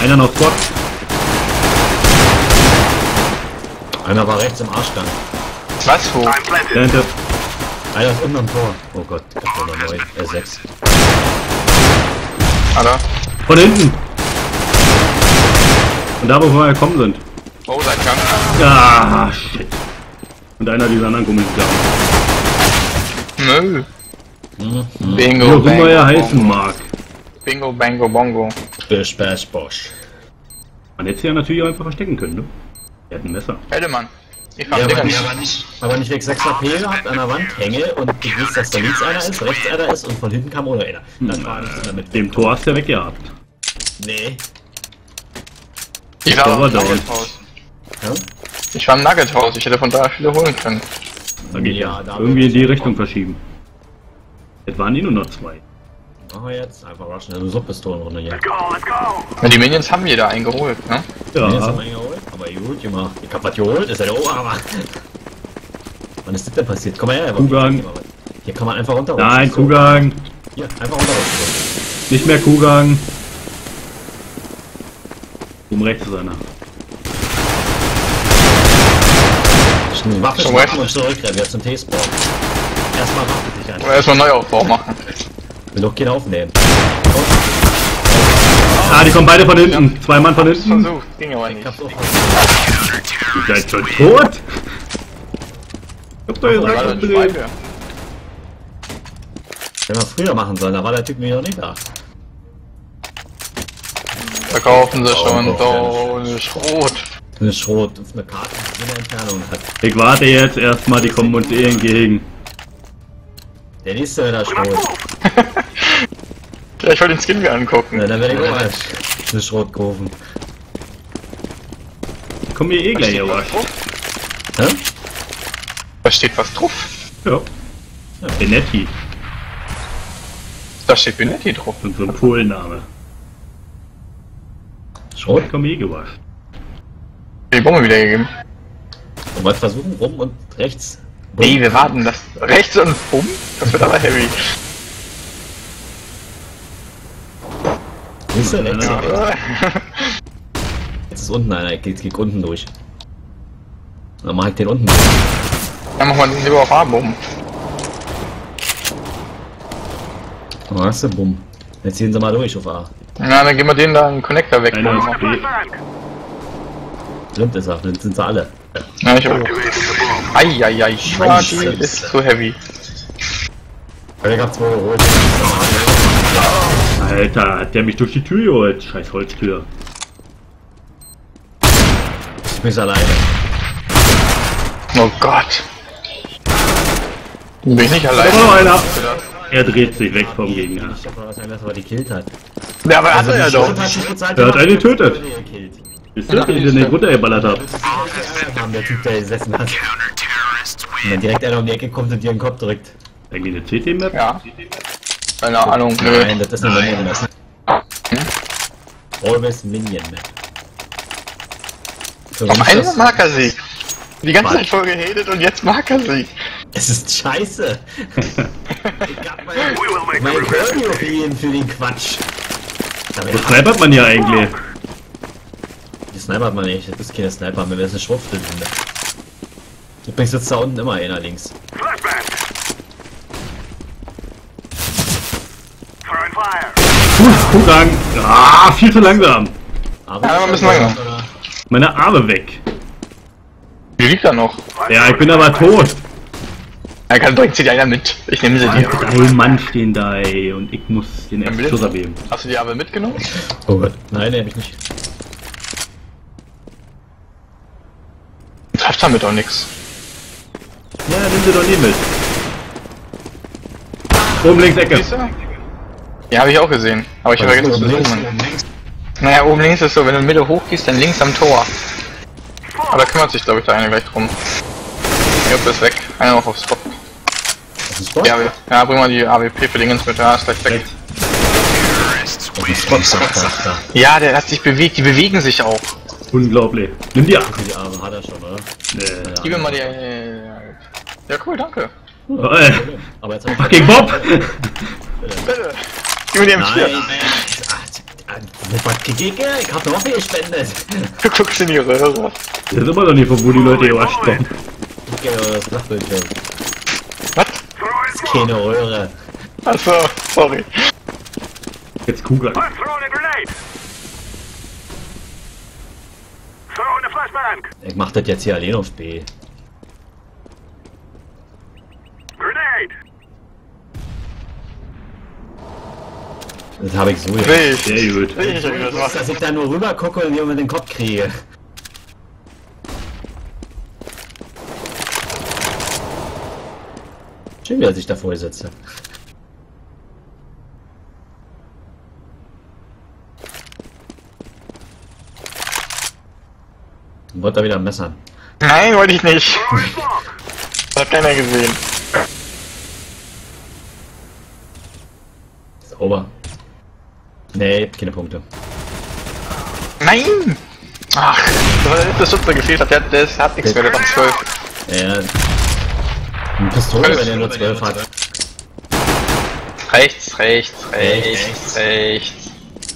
Einer noch Squad. Einer war rechts im Arschgang. Was, wo? I'm planted. Einer ist unten am Tor. Oh Gott, ich hab noch neun. Äh, sechs. Alter. Von hinten. Und da, wo wir gekommen sind. Oh, seit Gang. Ah, shit. Und einer dieser anderen Gummis da. Nö. Mhm. Wie Bingo, auch immer er heißen bongo. mag. Bingo, bango, bongo. Bisch, bash, bosch. Man hätte sie ja natürlich auch einfach verstecken können, ne? Er hat ein Messer. Hätte man. Ich Ja, fand aber nicht, aber nicht, aber nicht weg 6 AP gehabt, an der Wand hänge und du siehst, dass da links einer ist, rechts einer ist und von hinten kam ohne einer. Das war nicht damit. Dem Tor hast du ja weggehabt. Nee. Ich war im war down. Nugget-Haus. Ja? Ich war im Nugget-Haus. Ich hätte von da viele holen können. Da geht Ja, ja, da irgendwie in die Richtung verschieben. Jetzt waren eh nur noch zwei. Machen wir jetzt einfach rushen, eine Subpistolenrunde hier. Let's go, let's go. Und die Minions haben jeder eingeholt, ne? Ja, Jetzt haben wir ihn geholt, aber gut gemacht. Ich hab was geholt, ist ja der Oberhammer. Wann ist das denn passiert? Komm mal her, Kuhgang. Hier kann man einfach runterrutschen. Nein, So. Kuhgang. Hier, einfach runterrutschen. Nicht mehr Kuhgang. Um rechts ist einer. Schnell Waffe schnappen und zurückrennen, jetzt zum T-Spawn. Erstmal Waffe sichern. Oder erstmal Neuaufbau machen. Will doch keinen aufnehmen. Ah, die kommen beide von hinten. Zwei Mann von hinten. Versucht, ging aber Ich nicht. Ihr seid schon tot? Ich hab doch gesagt, umdrehen. Schweige? Wenn wir früher machen sollen, da war der Typ mir noch nicht da. Verkaufen sie schon Oh, so Schrot. Eine Schrot auf eine Karte in der Entfernung hat. Ich warte jetzt erstmal, die kommen uns eh entgegen. Der nächste wäre der Schrot. Ja, ich wollte den Skin mir angucken. Na, dann werde ich auch mal eine Schrot kaufen. Die kommen hier eh gleich hier was. Hä? Da steht was drauf. Ja. Benetti. Da steht Benetti drauf. Und so ein Polenname. Schrot? Kommen eh gewascht. Die Bombe wiedergegeben. Und mal versuchen, rum und rechts. Nee, wir warten. Das rechts und bumm. Das wird aber heavy. Rechts, Ja. rechts. Jetzt ist unten einer, geht, geht unten durch. Dann mach ich den unten. Dann machen wir den lieber auf A-Bumm. Dann hast du, bumm. Jetzt ziehen sie mal durch auf A. Na, dann gehen wir den da einen Connector weg. Einer ist Ja, B. Blind ist blind sind sie alle. ich hab... Eieiei, Scheiße. Scheiße. ist zu heavy. Ich hab zwei geholt. Alter, hat der mich durch die Tür geholt. Scheiß Holztür. Ich bin alleine. Oh Gott. Bin ich nicht alleine? Noch einer. Er dreht sich weg vom Gegner. Ich hab mal was dass er die killt hat. Ja, aber hat er ja doch. Er hat einen getötet. Ist das, den ich den runtergeballert hab? Das ist sicher der haben, der Typ, der gesessen hat. Und dann direkt einer um die Ecke kommt und dir den Kopf drückt. Eigentlich eine CT-Map? Ja. Keine Ahnung, nö. Nein, das ist eine Minion Map. Always Minion Map. Für Auf einmal das- Markersieg. Die ganze. Zeit voll gehatet und jetzt Markersieg. Es ist scheiße. ich hab mein, revenge. Curry auf ihn für den Quatsch. Wo snipert man hier eigentlich? Die snipert man nicht, das ist keine Sniper mehr, das ist eine Schrotflinte. Übrigens sitzt da unten immer einer links. Fire. Kuhgang. Ah, viel zu langsam. Aber Ja, ein bisschen länger. Meine Arme weg. Die liegt da noch. Ja, ich bin aber tot. Er kann bringt sie dir einer mit. Ich nehme sie dir. Drei Mann stehen da, ey, und ich muss den ersten Schuss abheben. Hast du die aber mitgenommen? Oh Gott. Nein, den hab ich nicht. Trefft damit auch nix. Ja, nimm sie doch nie mit. Oben links Ecke. Ja, habe ich auch gesehen. Aber ich habe vergessen zu links, zoomen. Naja, oben links ist so, wenn du in der Mitte hochgehst, dann links am Tor. Aber da kümmert sich, glaube ich, der eine gleich drum. Jupp ist weg. Einer noch auf Spot. Ja, wir- ja, bring mal die AWP für Dingens mit. Ja, ist gleich weg. Da. Ja, der hat sich bewegt. Die bewegen sich auch. Unglaublich. Nimm die ab. Die Arme hat er schon, oder? Äh, Gib mir mal die... Äh, ja, cool, danke. oh, äh, Aber jetzt fucking Bob! Bitte. Gib mir die Nein, M4. nein. Was gegeben? Ich hab noch viel gespendet. Du guckst in die Röhre. Das ist immer noch nicht, von wo die Leute hier kommen. Ich geh über das Flachbildschirm. Was? Keine Röhre. Achso, sorry. Jetzt Kuhgang. I'm throwing a grenade. Throwing a flashbang. Ich mach das jetzt hier allein auf B. Grenade. Das habe ich so. Seh ich. Sehr gut. Ich, du das machst. Dass ich da nur rüber gucke und jemand den Kopf kriege. Schön, wie er sich da vor Wollte da wieder messern. Nein, wollte ich nicht. Smoke. Hat keiner gesehen. Sauber. Nee, keine Punkte. Nein! Ach, das der gefehlt hat. Der, der ist- hat nichts mehr, der hat 12. Ja. Eine Pistole, wenn er nur 12 hat. Rechts, rechts, rechts, rechts,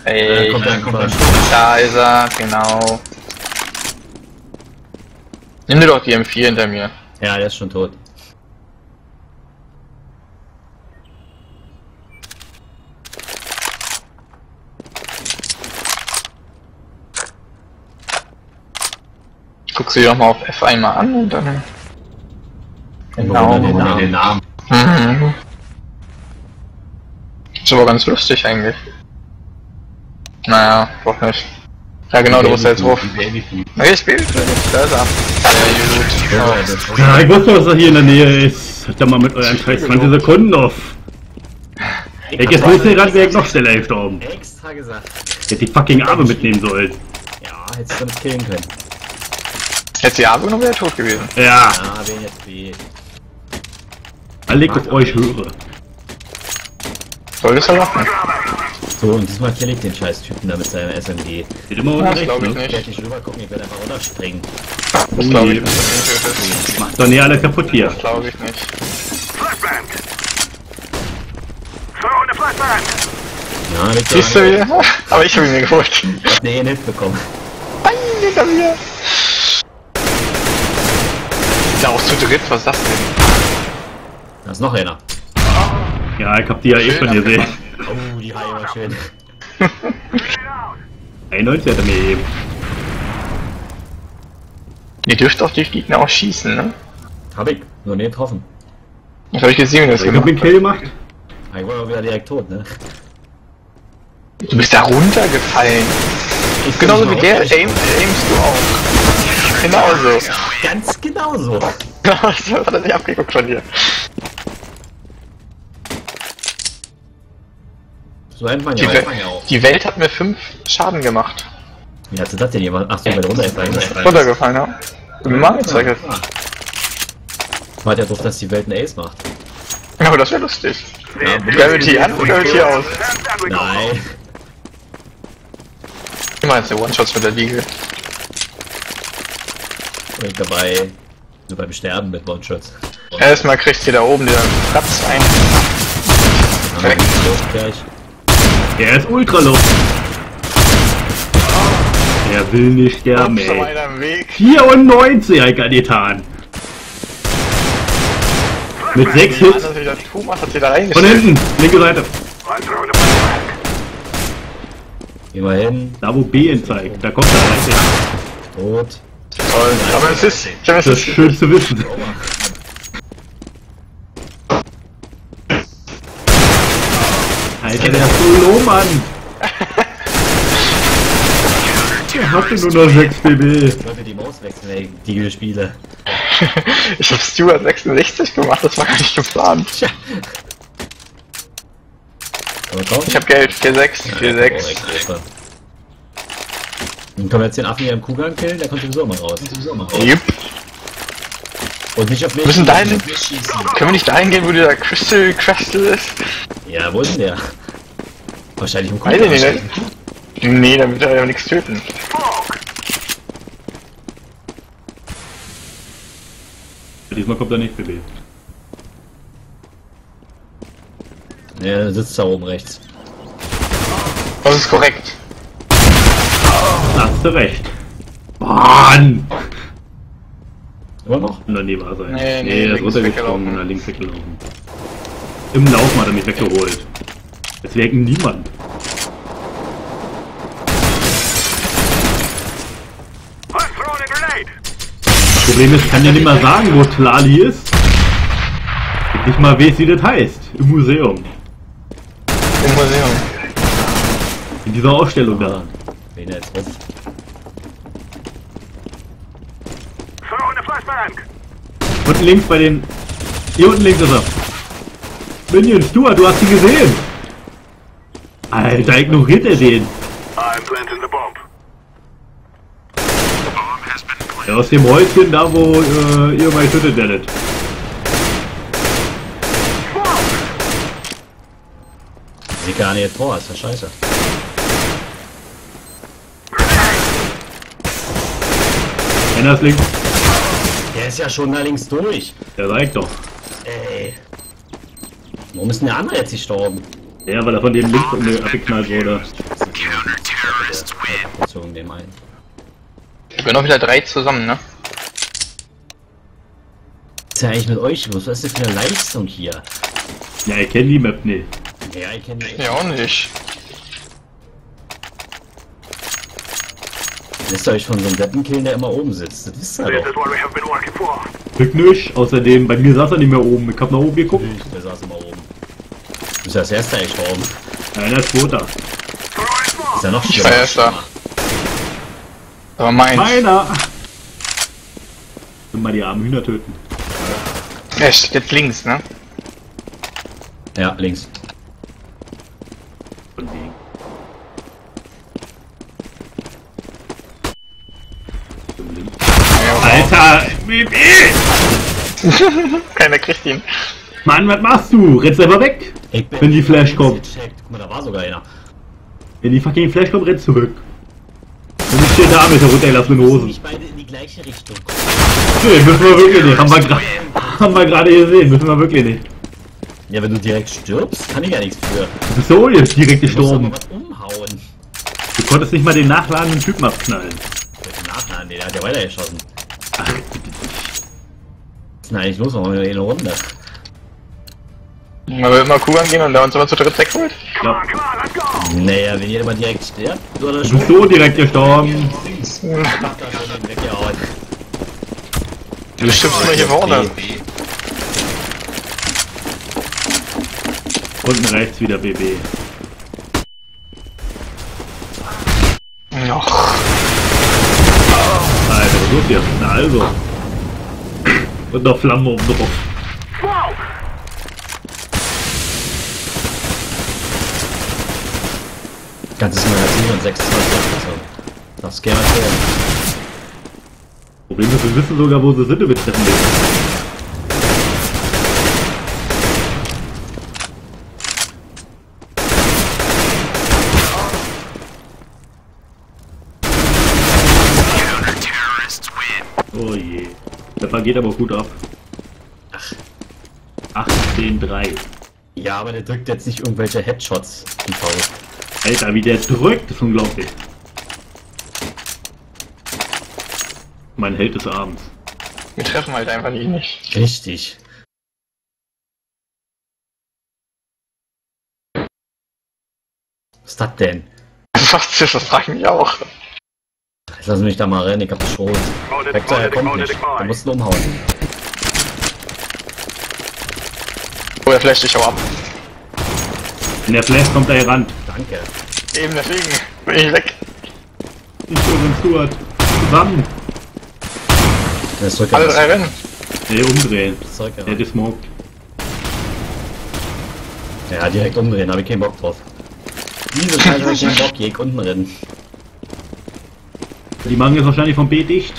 Äh, kommt dann, rechts. kommt dann. Da ist er, genau. Nimm dir doch die M4 hinter mir. Ja, der ist schon tot. Guck sie doch mal auf F einmal an und dann. Genau, den. Namen. Den Namen. Mhm. Ist aber ganz lustig eigentlich. Naja, doch nicht. Ja genau, du musst da jetzt hoch. Na, ich spiele Da ist er. Sehr Ja, gut. das Ja, ich wusste, dass er hier in der Nähe ist. Hört doch mal mit euren scheiß 20 Sekunden auf. Ey, jetzt muss der gerade wäre ich noch schneller gestorben. extra gesagt. Ich hätte die fucking Arme mitnehmen sollen. Ja, hättest du nicht killen können. Jetzt die Arme genommen, wäre tot gewesen. Ja, Ja, wen jetzt weil ich auf euch höre. Solltest du machen. So, und diesmal kill ich den scheiß Typen da mit seinem SMG. Geht immer unten glaube ich rechts, ne? Ich werde nicht. nicht rüber gucken, ich werde einfach runterspringen. Das glaube ich nicht. Macht doch nicht alles kaputt hier. Das glaube ich nicht. Flashbang. Throwing a flashbang. Ja, ich Siehst du wieder? Aber ich habe ihn mir geholt. Nee, Hit bekommen. Nein, hinter mir. Ja auch zu dritt, was ist das denn? Da ist noch einer. Ja, ich hab die ja eh schon gesehen. Oh, die Haie war schön. Grenade out. 91 hat er mir gegeben. Ihr dürft auf die Gegner auch schießen, ne? Hab ich, nur nicht getroffen. Das habe ich gesehen, wie das Ich hab gemacht den Kill gemacht. Ich war auch wieder direkt tot, ne? Du bist da runtergefallen. Ich Genauso wie der aim, aimst du auch. Genauso. Ganz genau so. Genauso hat er sich abgeguckt von dir. So einfach Die, ja, We einfach ja auch. die Welt hat mir 5 Schaden gemacht. Wie hat sie das denn jemand? Ach so, wenn runtergefallen ist. Runtergefallen, ja. Mit dem Markenzeichen. War ja doof, dass die Welt einen Ace macht. Ja, aber das wäre lustig. Ja, Gravity an und Gravity aus. Nein. Immer jetzt der One-Shots mit der Liege. Bin ich dabei. So beim Sterben mit One-Shots. Erstmal kriegt ihr da oben den Platz ein. Direkt. gleich. Der ist ultra low. Der will nicht sterben, ey. einer im Weg. 94 hat er getan. Mit 6 Hits. Von hinten, linke Seite. I'm throwing a flashbang. Geh mal hin. Da wo B ihn zeigt, da kommt er rein. Tot. Toll. Aber es ist, Das ist ist, schön zu wissen. Alter, der ist so low, Mann! Der hatte nur noch 6 BB. Ich sollte die Maus wechseln, ey, die Spiele. ich hab Stuart 66 gemacht, das war gar nicht geplant. Tja. Ich hab Geld, 4,6, 4,6. Dann können wir jetzt den Affen hier im Kuhgang killen, der kommt sowieso mal raus. Jupp. Und nicht auf mich. Wir müssen dahin- nicht auf mich schießen. Können wir nicht dahin gehen, wo dieser Crystal Crystal ist? Ja, wo ist denn der? Wahrscheinlich im Weiß ich nicht. Nee, damit er ja nichts töten. Diesmal kommt er nicht BB. Ja, der sitzt da oben rechts. Das ist korrekt. Hast du recht. Mann! Immer noch? Doch nie wahr sein. Nee, nee, nee er ist runtergesprungen und nach links weggelaufen. Im Laufen hat er mich weggeholt. Es wäre niemand. Das Problem ist, ich kann ja nicht mal sagen, wo Tlali ist. Und nicht mal weiß, wie das heißt. Im Museum. Im Museum. In dieser Ausstellung da. Wen er jetzt rum? Throwing a flashbang. Unten links bei den... Hier unten links ist er. Minion, Stuart, du hast ihn gesehen. Alter, ignoriert er den. Ja, aus dem Häuschen, da wo äh, ihr mal tötet werdet. Sieht gar nicht vor, ist ja scheiße. Einer ist links. Der ist ja schon da links durch. Der sagt doch. Ey. Warum ist denn der andere jetzt gestorben? Ja, weil er von dem links abgeknallt wurde. Bezogen dem einen. Wir sind noch wieder drei zusammen, ne? Was ist ja eigentlich mit euch los? Was ist denn für eine Leistung hier? Ja, ich kenne die Map nicht. Ja, ich kenne die. Ja, auch nicht. Wisst ihr euch von so einem Deppen killen, der immer oben sitzt? Das wisst ihr doch. Glück nicht. Außerdem, bei mir saß er nicht mehr oben. Ich hab nach oben geguckt. Der saß immer oben. Du bist ja als erster gestorben. Einer ist zweiter. Throwing smoke. Ist ja noch Ich war erster. Aber meins. Meiner! Und mal die armen Hühner töten. Er steht jetzt links, ne? Ja, links. Von wegen. Alter! BB! Keiner kriegt ihn. Mann, was machst du? Rennst einfach weg! Ich bin Wenn die Flash kommt. Guck mal, da war sogar einer. Wenn die fucking Flash kommt, renn zurück. Und ich stehe da mit der runtergelassenen Hosen. Nicht beide in die gleiche Richtung. Nee, müssen wir wirklich nicht. Haben wir gerade haben wir gerade gesehen. Müssen wir wirklich nicht. Ja, wenn du direkt stirbst, kann ich ja nichts für. Du bist so jetzt direkt Du gestorben. was umhauen. Du konntest nicht mal den nachladenden Typen abknallen. Welchen Nachladen? Nee, der hat ja weitergeschossen. Ach, Was ist denn eigentlich los? Machen wir eine Runde. Man will immer Kuh angehen und der uns immer zu dritt wegholt. Go. Naja, wenn jeder mal direkt stirbt, oder du schon bist so direkt gestorben. Du stirbst immer hier vorne. Unten rechts wieder BB. Noch. Alter, was ist jetzt? Na also. Und noch Flammen oben drauf. Ganzes Magazin und 26 Abschlüsse. Das gerne erzählen. Problem ist, wir wissen sogar, wo sie sind, wir treffen den. Oh je. Der geht aber gut ab. Ach. 18-3. Ja, aber der drückt jetzt nicht irgendwelche Headshots, die Faust. Alter, wie der drückt, ist unglaublich. Mein Held des Abends. Wir treffen halt einfach ihn nicht. Richtig. Was ist das denn? Was, das frag ich mich auch. Jetzt lassen mich da mal rennen, ich hab das Schrot. Spotted, Vector, er kommt nicht. Du musst ihn umhauen. Oh, er flasht dich auch ab. In der Flash kommt er hier ran. Danke. Eben deswegen bin ich weg. Ich und Stuart. Zusammen. Alle drei rennen. Nee, umdrehen. Zurück, Der gesmoked. Ja, direkt umdrehen, hab ich keinen Bock drauf. Diese Scheiße hab ich keinen Bock, je unten rennen. Die machen jetzt wahrscheinlich vom B dicht.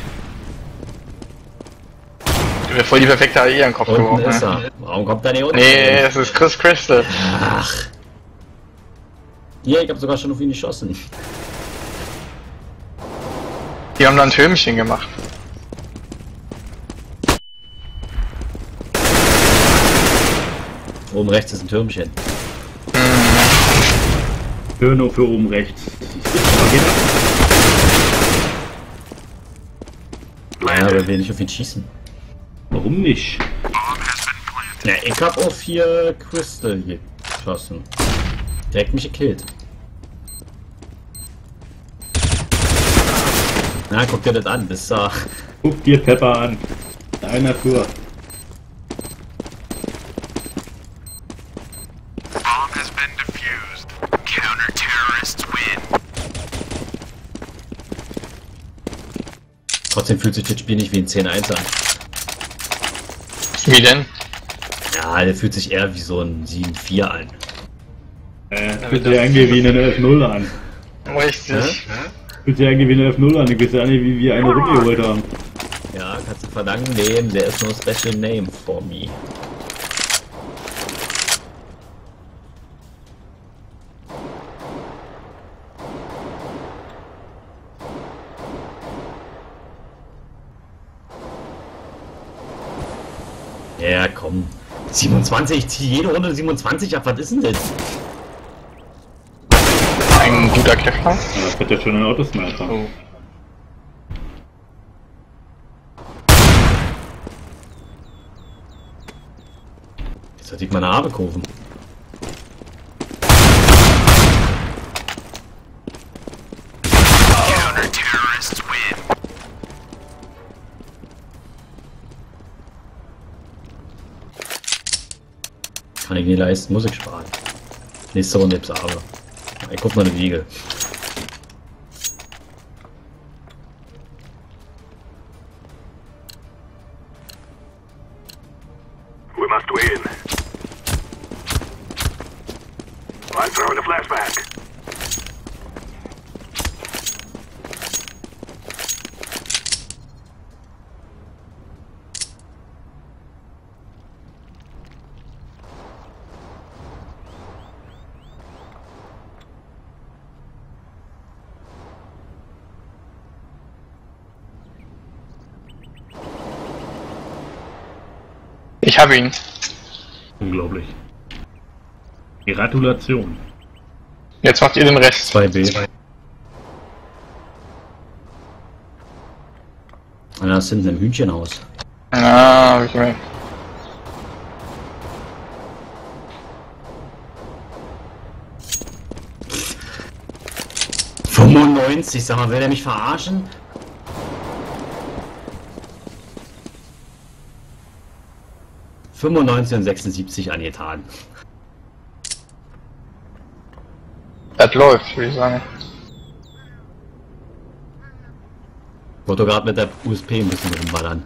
Du mir voll die perfekte AI im Kopf Unten geworfen. ne? Warum kommt er nicht unten? Nee, es ist Chris Crystal. Ach. Hier, ich hab sogar schon auf ihn geschossen. Die haben da ein Türmchen gemacht. Oben rechts ist ein Türmchen. Hör nur für oben rechts. Ja, aber will nicht auf ihn schießen. Warum nicht? Ja, ich hab auf hier Crystal geschossen. Direkt mich gekillt. Na, guck dir das an, das sah. Guck dir Pepper an. Einer für. Bomb has been defused. Counter-terrorists win. Trotzdem fühlt sich das Spiel nicht wie ein 10-1 an. Wie denn? Ja, der fühlt sich eher wie so ein 7-4 an. Äh, fühlt sich irgendwie wie eine 11-0 an. Richtig. Fühlt sich irgendwie wie eine 11-0 an. Ich weiß ja nicht, wie wir eine Runde geholt haben. Ja, kannst du verdanken dem, der ist no special name for me. Ja, komm. 27, ich zieh jede Runde 27 ab, was ist denn das? Guter Kevlar. Ja, das wird ja schon ein Autosniper. Oh. Jetzt sollte ich meine Arme win. Kann ich nie leisten, muss ich sparen. Nächste Runde gibt's aber. Ich guck mal eine Wiege. Ich habe ihn. Unglaublich. Gratulation. Jetzt macht ihr den Rest. 2B. Und da ist hinten im Hühnchenhaus. Ah, hab ich mir. 95, sag mal, will der mich verarschen? ...95 und 76 angetan. Das läuft, würde ich sagen. Wollte gerade mit der USP ein bisschen rumballern.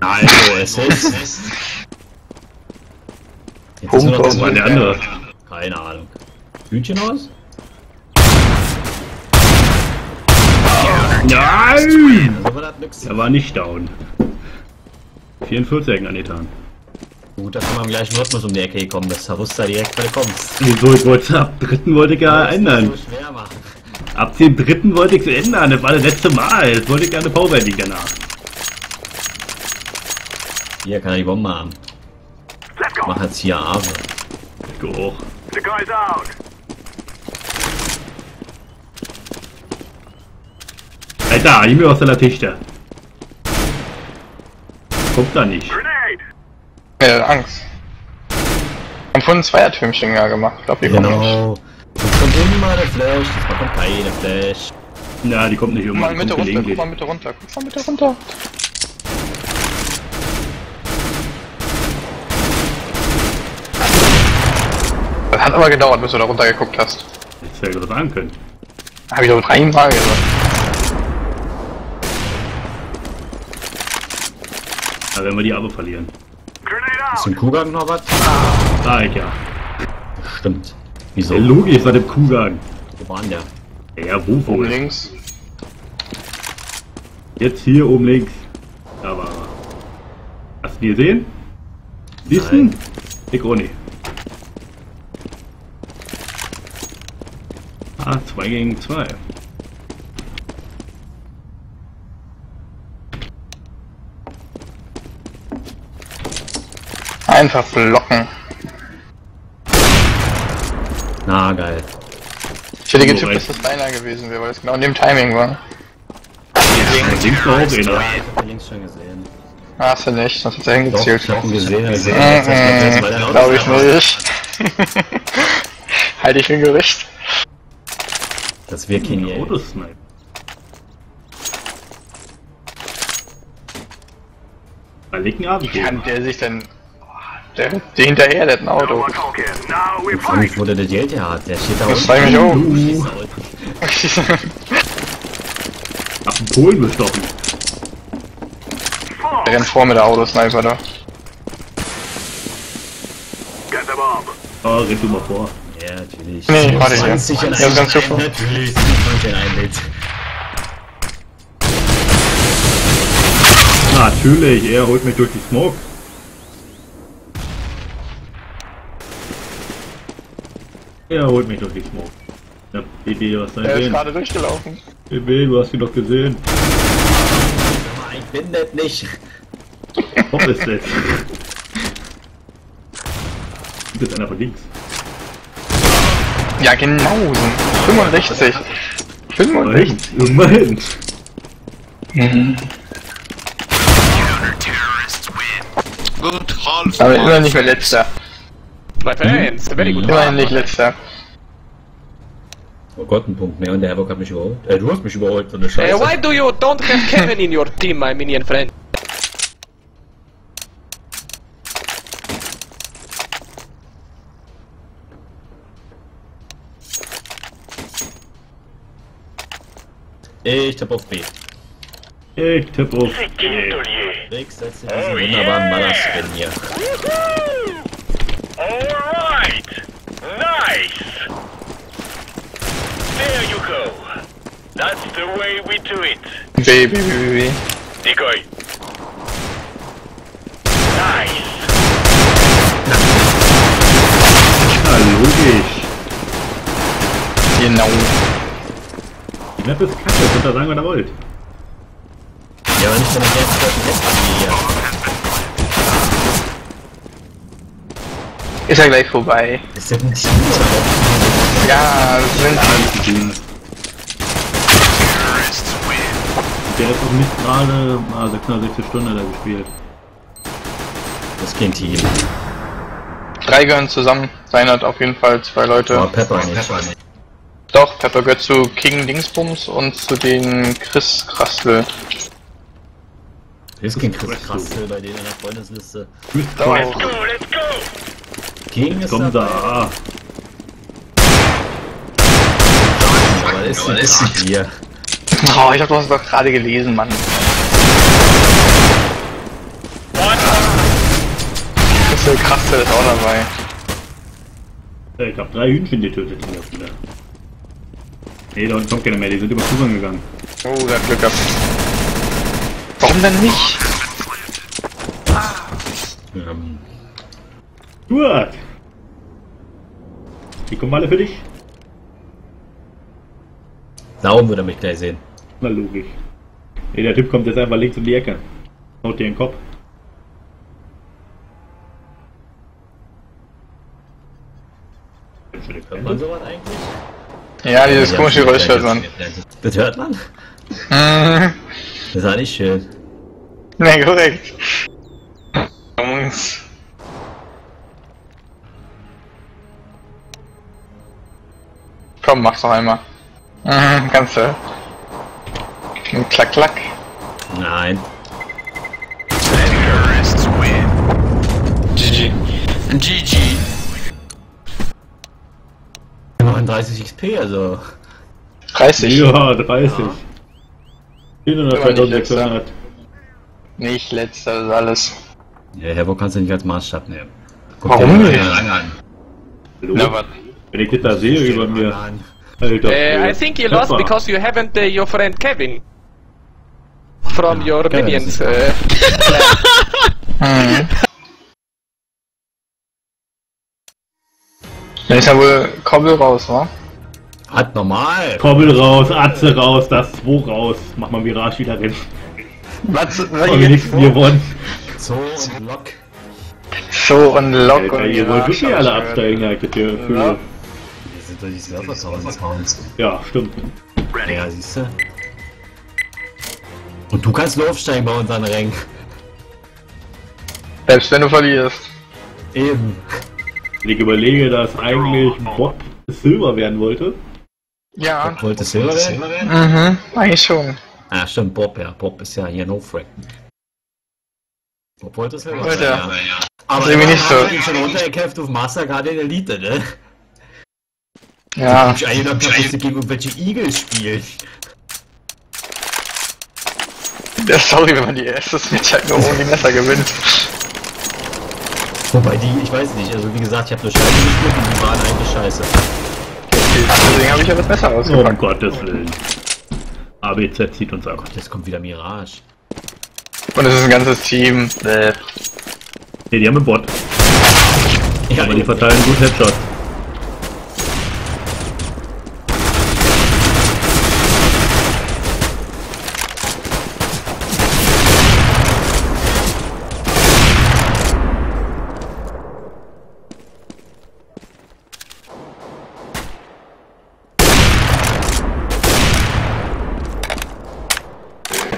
Also, es ist... Jetzt ist nur noch Punkt. War der andere. Keine Ahnung. Hühnchenhaus? Nein! Er war nicht down. 44 angetan. Gut, dass wir mal im gleichen Rhythmus um die Ecke gekommen bist. Da wusste er direkt, weil du kommst. Wieso? Ich wollte ab dritten wollte ich ja ändern. So schwer machen. Ab dem dritten wollte ich es ändern. Das war das letzte Mal. Jetzt wollte ich gerne Pause endlich danach. Hier kann er die Bombe haben. Go. Mach jetzt hier Ave. Ich auch. The guy's out. Alter, gib mir aus der Latichte. Kommt da nicht. Äh, Angst. Haben vorhin ein Zweiertürmchen ja gemacht. Ich glaube, die kommen nicht. Genau. Es kommt immer eine Flash, diesmal kommt keine Flash. Na, die kommt nicht Guck immer. mal Die Mitte runter, guck mal Mitte runter, guck mal Mitte runter. Das hat aber gedauert, bis du da runter geguckt hast. Hättest du ja was sagen können. Hab ich doch dreimal gesagt. Da werden wir die aber verlieren. Ist out. im Kuhgang noch was? Sag ich ja. Stimmt. Wieso? Ja, logisch, seit dem Kuhgang. Wo war denn der? Ja, wo Oben links. Jetzt hier oben links. Da war er. Hast du die gesehen? Siehst du? Ich auch nicht. Ah, 2 gegen 2. Einfach blocken. Na, geil. Ich hätte getippt, recht. dass das deiner gewesen wäre, weil es genau in dem Timing war. Links noch hab den links schon gesehen. Hast du nicht, sonst hat er Doch, hingezählt. ich hab ihn gesehen. Ich Mhm, gesehen. Glaube ich nicht. Halte ich für ein Gerücht. Das wir kennen ja. Autosnipe. Liegt ein Abend. Kann der sich denn... Der, der hinterher, der hat ein Auto. more talking. Now we Frag mich, wo der das Geld her hat. Der steht da Das unten. zeig mich auch. Ab dem Polen bestochen. Der rennt vor mit der Autosniper da. Get the bomb. Oh, rennt du mal vor. Ja, natürlich. Nee, warte hier. 20 in Ja, einem ganz super. Natürlich, 20 in einem Bild. Natürlich, er holt mich durch die Smoke. Er holt mich durch die Smoke. Ja, BB, was soll ich ist sehen? gerade durchgelaufen. BB, du hast ihn doch gesehen. Ich bin das nicht. Hopp ist das. Gibt jetzt einer von links. Ja, genau. so. 65. 65. Immerhin. Half. Aber immer nicht mehr letzter. My friends, very good. Immerhin nicht letzter. Oh Gott, ein Punkt mehr und der Havoc hat mich überholt. Äh, du hast mich überholt, so eine Uh, Scheiße. why do you don't have Kevin in your team, my minion friend? Ich tipp auf B. Ich tippe auf B. Rick setzt diesen wunderbaren Ballerspin hier. Alright. Nice. There you go. That's the way we do it. B, B, B, B, B. Decoy. Nice. Ja, logisch. Genau. Die Map ist kacke, könnt ihr sagen, was ihr wollt. Ja, aber nicht, wenn ich jetzt Ist ja gleich vorbei. Ist das ein Team? Ja, sind tun. Der ist auch nicht gerade ah, 660 Stunden da gespielt. Das ist kein Team. drei gehören zusammen. Sein hat auf jeden Fall zwei Leute. Aber Pepper nicht. Doch, Pepper gehört zu King Dingsbums und zu den Chris Krastel. Ist kein Chris Krastel bei denen in der Freundesliste. Let's go, let's go. King ist Komm dabei. da. Aber ist ein ist ein hier. Oh, ich hab das doch gerade gelesen, Mann. Chris Krastel ist auch dabei. Äh, Ich hab drei Hühnchen getötet in der Runde. Nee, da unten kommt keiner mehr, die sind über Zugang gegangen. Oh, der hat Glück gehabt. Warum denn nicht? Ähm, Stuart! Die kommen alle für dich? da oben würde er mich gleich sehen. Na logisch. Nee, der Typ kommt jetzt einfach links um die Ecke. Haut dir in den Kopf. Hört man sowas eigentlich? Ja, dieses Ja, komische Geräusch hört man. Das hört man? Mhm. Das war nicht schön. Ne, korrekt. Komm, mach's doch einmal. Mhm, kannst du. Und klack, klack. Nein. GG. GG. Immerhin 30 XP, also. 30. Ja, 30. 400, Aber nicht 2600. Nicht letzter, das ist alles. Ja, Herbo kannst du nicht als Maßstab nehmen. Warum dir nicht? an. Na, was? Wenn ich das da sehe über mir. An. Alter. Uh, I think you lost Pepper. because you haven't uh, your friend Kevin. From your Kevin minions. Uh, Mhm. Dann ist ja wohl Kobbel raus, wa? Hat normal. Kobbel raus, Atze raus, das 2 raus. Mach mal Mirage wieder rein. Was? Aber wenigstens gewonnen. So und Lock. So und Lock Alter, und ihr wollt wirklich alle absteigen, ich das Gefühl. Ja. Doch die Surfer-Sounds. Ja, stimmt. Ja, siehst du? Und du kannst nur aufsteigen bei unseren Rängen. Selbst wenn du verlierst. Eben. Wenn ich überlege, dass eigentlich Bob Silber werden wollte. Ja. Wollte Silber werden? Mhm. Eigentlich schon. Ah, stimmt, Bob, ja. Bob ist ja hier no frack. Bob wollte Silber werden, er. ja. Aber irgendwie nicht so. Ich bin schon runtergekämpft auf Master gerade in Elite, ne? Ja. Ich eigentlich noch dass sie gegen irgendwelche Igel spielen. Ja, sorry, wenn man die erste Match halt nur ohne Messer gewinnt. Wobei die, ich weiß nicht, also wie gesagt, ich habe eine Scheiße gespielt und die waren eigentlich scheiße. Deswegen habe ich ja das Messer Um ausgepackt. Gottes Willen. ABZ zieht uns ab. Jetzt kommt wieder Mirage. Und es ist ein ganzes Team. Äh, Ne, die haben einen Bot. Ja, Aber die verteilen gut Headshots.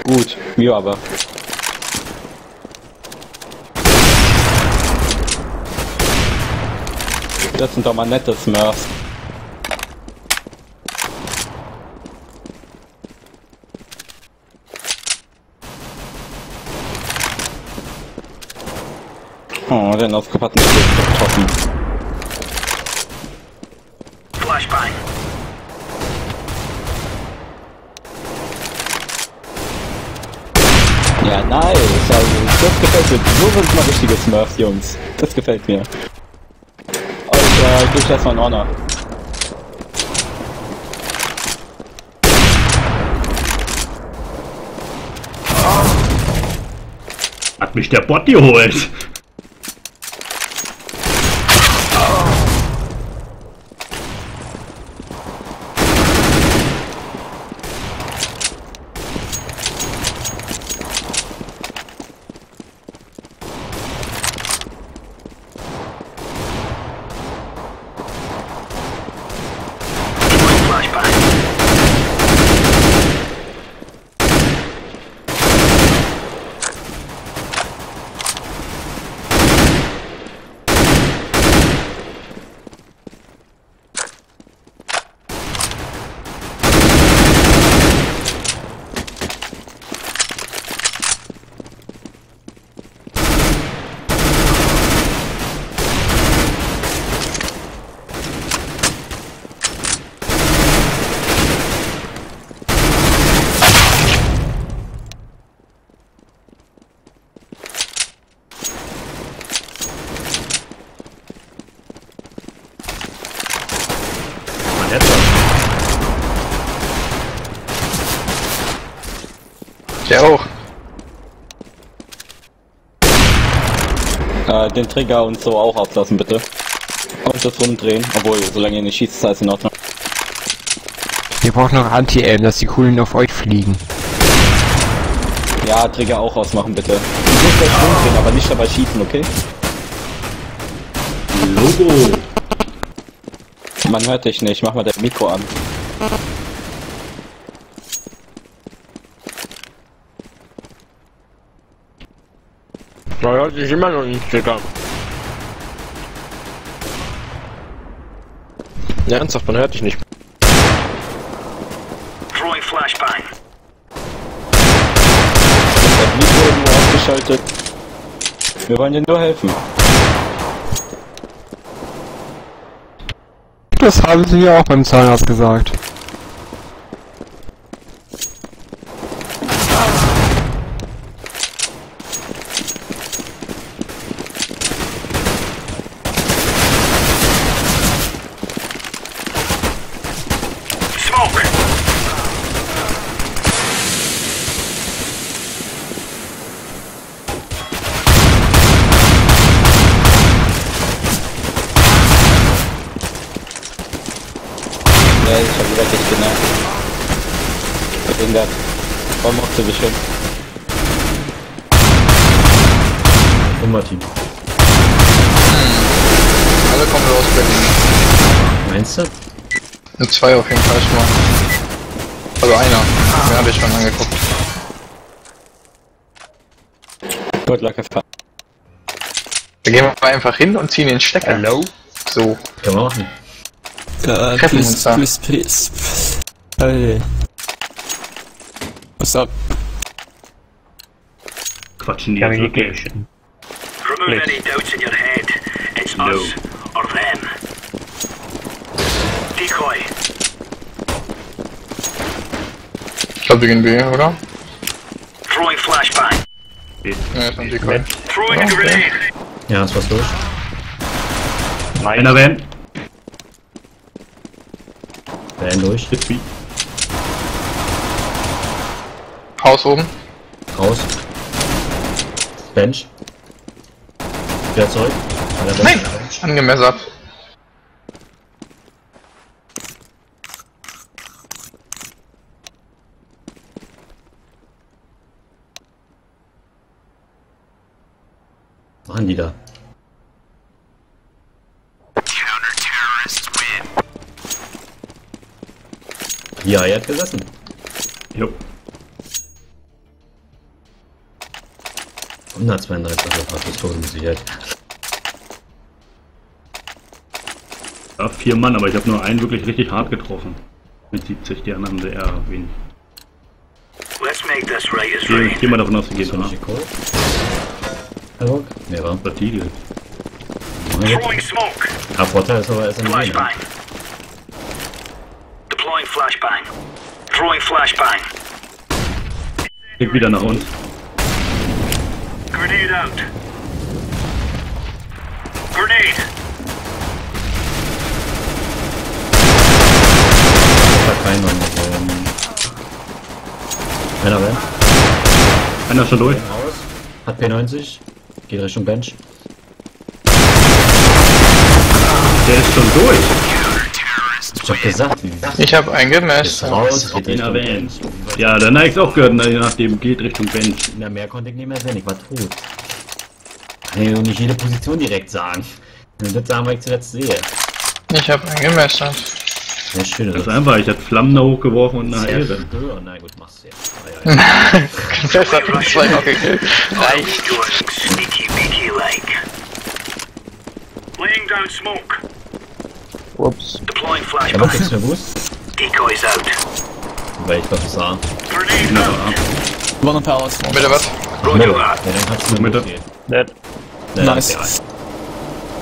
Gut, mir aber. Das sind doch mal nette Smurfs. Oh, den nicht richtig getroffen. Mir. So sind mal richtige Smurfs, Jungs. Das gefällt mir. Alter, gib das mal einen Honor. Hat mich der Bot geholt. Den Trigger und so auch auslassen, bitte. Und das rumdrehen. Obwohl, solange ihr nicht schießt, ist alles in Ordnung. Ihr braucht noch Anti-Aim, dass die Kugeln auf euch fliegen. Ja, Trigger auch ausmachen, bitte. Du musst gleich rumdrehen, aber nicht dabei schießen, okay? Logo. Man hört dich nicht. Mach mal das Mikro an. Da hört sich immer noch nicht gegangen. Ja, ernsthaft, man hört dich nicht. Throwing Flashbang. Das Mikro nur ausgeschaltet. Wir wollen dir nur helfen. Das haben sie mir auch beim Zahnarzt gesagt. Zwei auf jeden Fall schon mal. Also einer. Mehr habe ich schon angeguckt. Good luck, have fun. Da gehen wir einfach hin und ziehen den Stecker. Hello? So. Können wir machen. Uh, Treffen please, uns da. please, please. Hey. What's up? Quatschen die jetzt wirklich. Remove any doubts in your head. It's No. us or them. Decoy. Ich glaube, wir gehen B, oder? Throwing flashbang. Ja, ist ein Decoy. Throwing a Okay. grenade. Ja, ist was durch. Einer rennt. Werden durch. Hit me. Haus oben. Raus. Bench. Wieder zurück. Nein! Angemessert. Machen die da? Ja, er hat gesessen. Jo. 132 also Pistolen mit Sicherheit. Ja, vier Mann, aber ich habe nur einen wirklich richtig hart getroffen. Mit 70, die anderen sehr wenig. Let's make this right as Ich gehe- rain. ich gehe mal davon aus, wir gehen Code. Havoc? Nee, war. Throwing smoke. Ja, Vorteil ist aber SMG, ne? Flashbang. Deploying flashbang. Throwing flashbang. Geht wieder nach uns. Grenade out. Grenade. Hat keinen Mann. Ähm, einer rennt. Einer schon durch. Hat P90. Geht Richtung Bench. Der ist schon durch. Ich hab gesagt, Ich habe ist eingemäßt. raus, geht ihn erwähnt. Ja, dann habe ich es auch gehört, nachdem geht Richtung Bench. Na, mehr konnte ich nicht mehr sehen, ich war tot. Kann ich nicht jede Position direkt sagen. Nur das sagen, was ich zuletzt sehe. Ich habe eingemäßt. Ja, schön, Das ist einfach, ich hatte Flammen da hochgeworfen und eine sehr Ehre. Na gut, machst du jetzt. Ah, ja, ja. Das hat uns zwei noch gekillt. Reicht. Laying down smoke. Ups. Deploying Ich hab auch flashbang. nichts mehr gewusst, Decoys out. weil ich doch das sah. Grenade Na, out. One on palace. One. Bitte was? Roger Ja, that. dann hat's nur Mitte. Dead. Ja, Nice. Ja,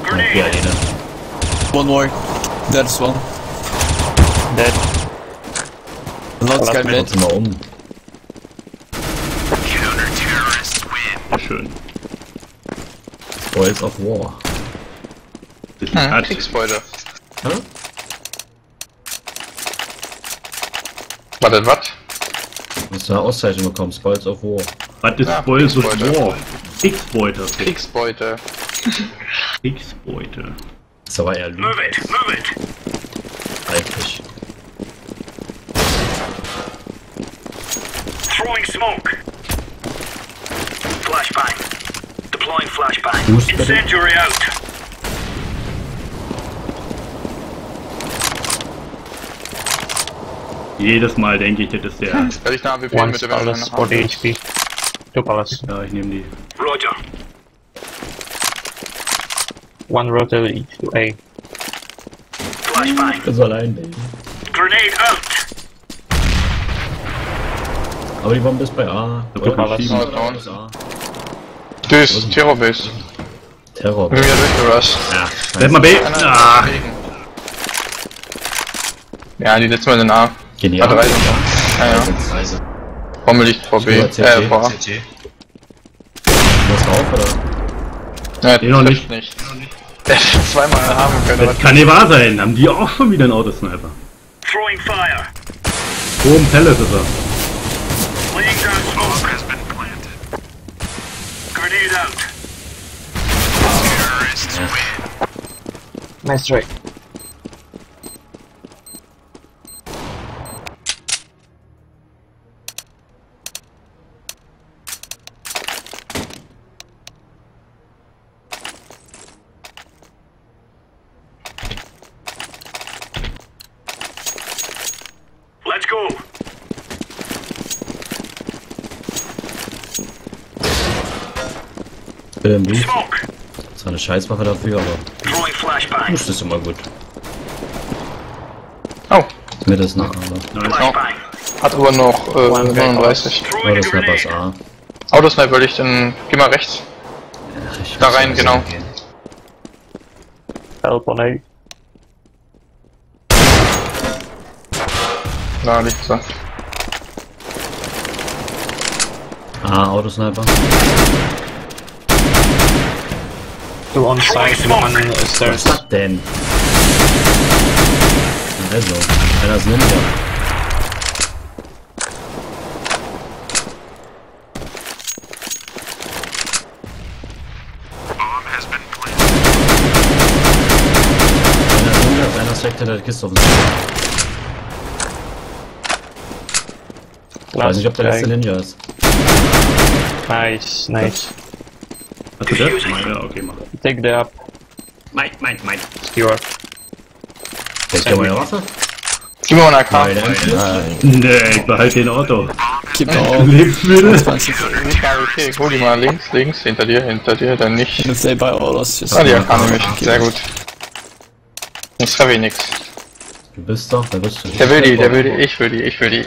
Grenade. ja. One more. Dead as well. Dead. Lots guy dead. Mal um. schön. Spoils of War. Das Hm, Kriegsbeute. Hä? War das was? Hast du eine Auszeichnung bekommen? Spoils of War. was ist Ja, so Kriegsbeute. War? Kriegsbeute. Kriegsbeute. Kriegsbeute. Das ist aber eher Move it. Move it. eigentlich. Throwing smoke. Flashbang. Deploying flashbang. Boost, bitte. Incendiary out. Jedes Mal denke ich, das ist der. Werde ich eine AWP One mit der Waffe palace, noch 40 haben. HP. Two palace. Ja, ich nehme die. Roger. One rotary to A. Flashbang. Das ist allein, Baby. Grenade out. Aber die Bombe ist bei A. Palace. schieben. Oh, Ist A. Tschüss, Terrorbase. Terror. Ich bin wieder durchgerusht. Ja, Bleib mal B. Ah. Ja, die setzen wir in den A. Genial. A3 sind da. Ja, ja. Also, Bombe liegt vor B. Äh, CT. vor A. muss drauf, oder? Ja, Nee, noch trifft nicht. Der hätte zweimal haben können. das kann nicht wahr sein. Haben die auch schon wieder einen Autosniper? Throwing fire. Oben Pellet ist er. Grenade out. Nice try. Smoke. Zwar eine Scheißwaffe dafür, aber das ist immer gut. Oh, ist noch aber. Flashbang. hat aber noch äh, 39. Throwing a Autosniper ist. A. Autosniper liegt in. Geh mal rechts. Ach, ich Da rein, genau. Help on A. Da liegt sie. A, Autosniper. Two on site, one stairs. Was denn? Also, einer ist Ninja. Bomb has been planted. Einer ist Ninja, einer steckt hinter der Kiste auf dem Ich weiß nicht, ob der letzte Ninja ist. Nice, nice. Hast du das? Ja, okay, mach. Take the up. Mein, mein, mein. Your. Ich hab meine Waffe. Gib mir mal eine AK. Meine. Nein. Nee, ich behalte den Auto. Gib mir auch. Lebensmittel. 20 Nicht mal okay, hol die mal links, links, hinter dir, hinter dir, dann nicht. Eine Play bei Autos. Ah, die AK nämlich. Sehr gut. Jetzt treffe ich nix. Du bist doch, wer bist du? Der will die, der will die, ich will die, ich will die.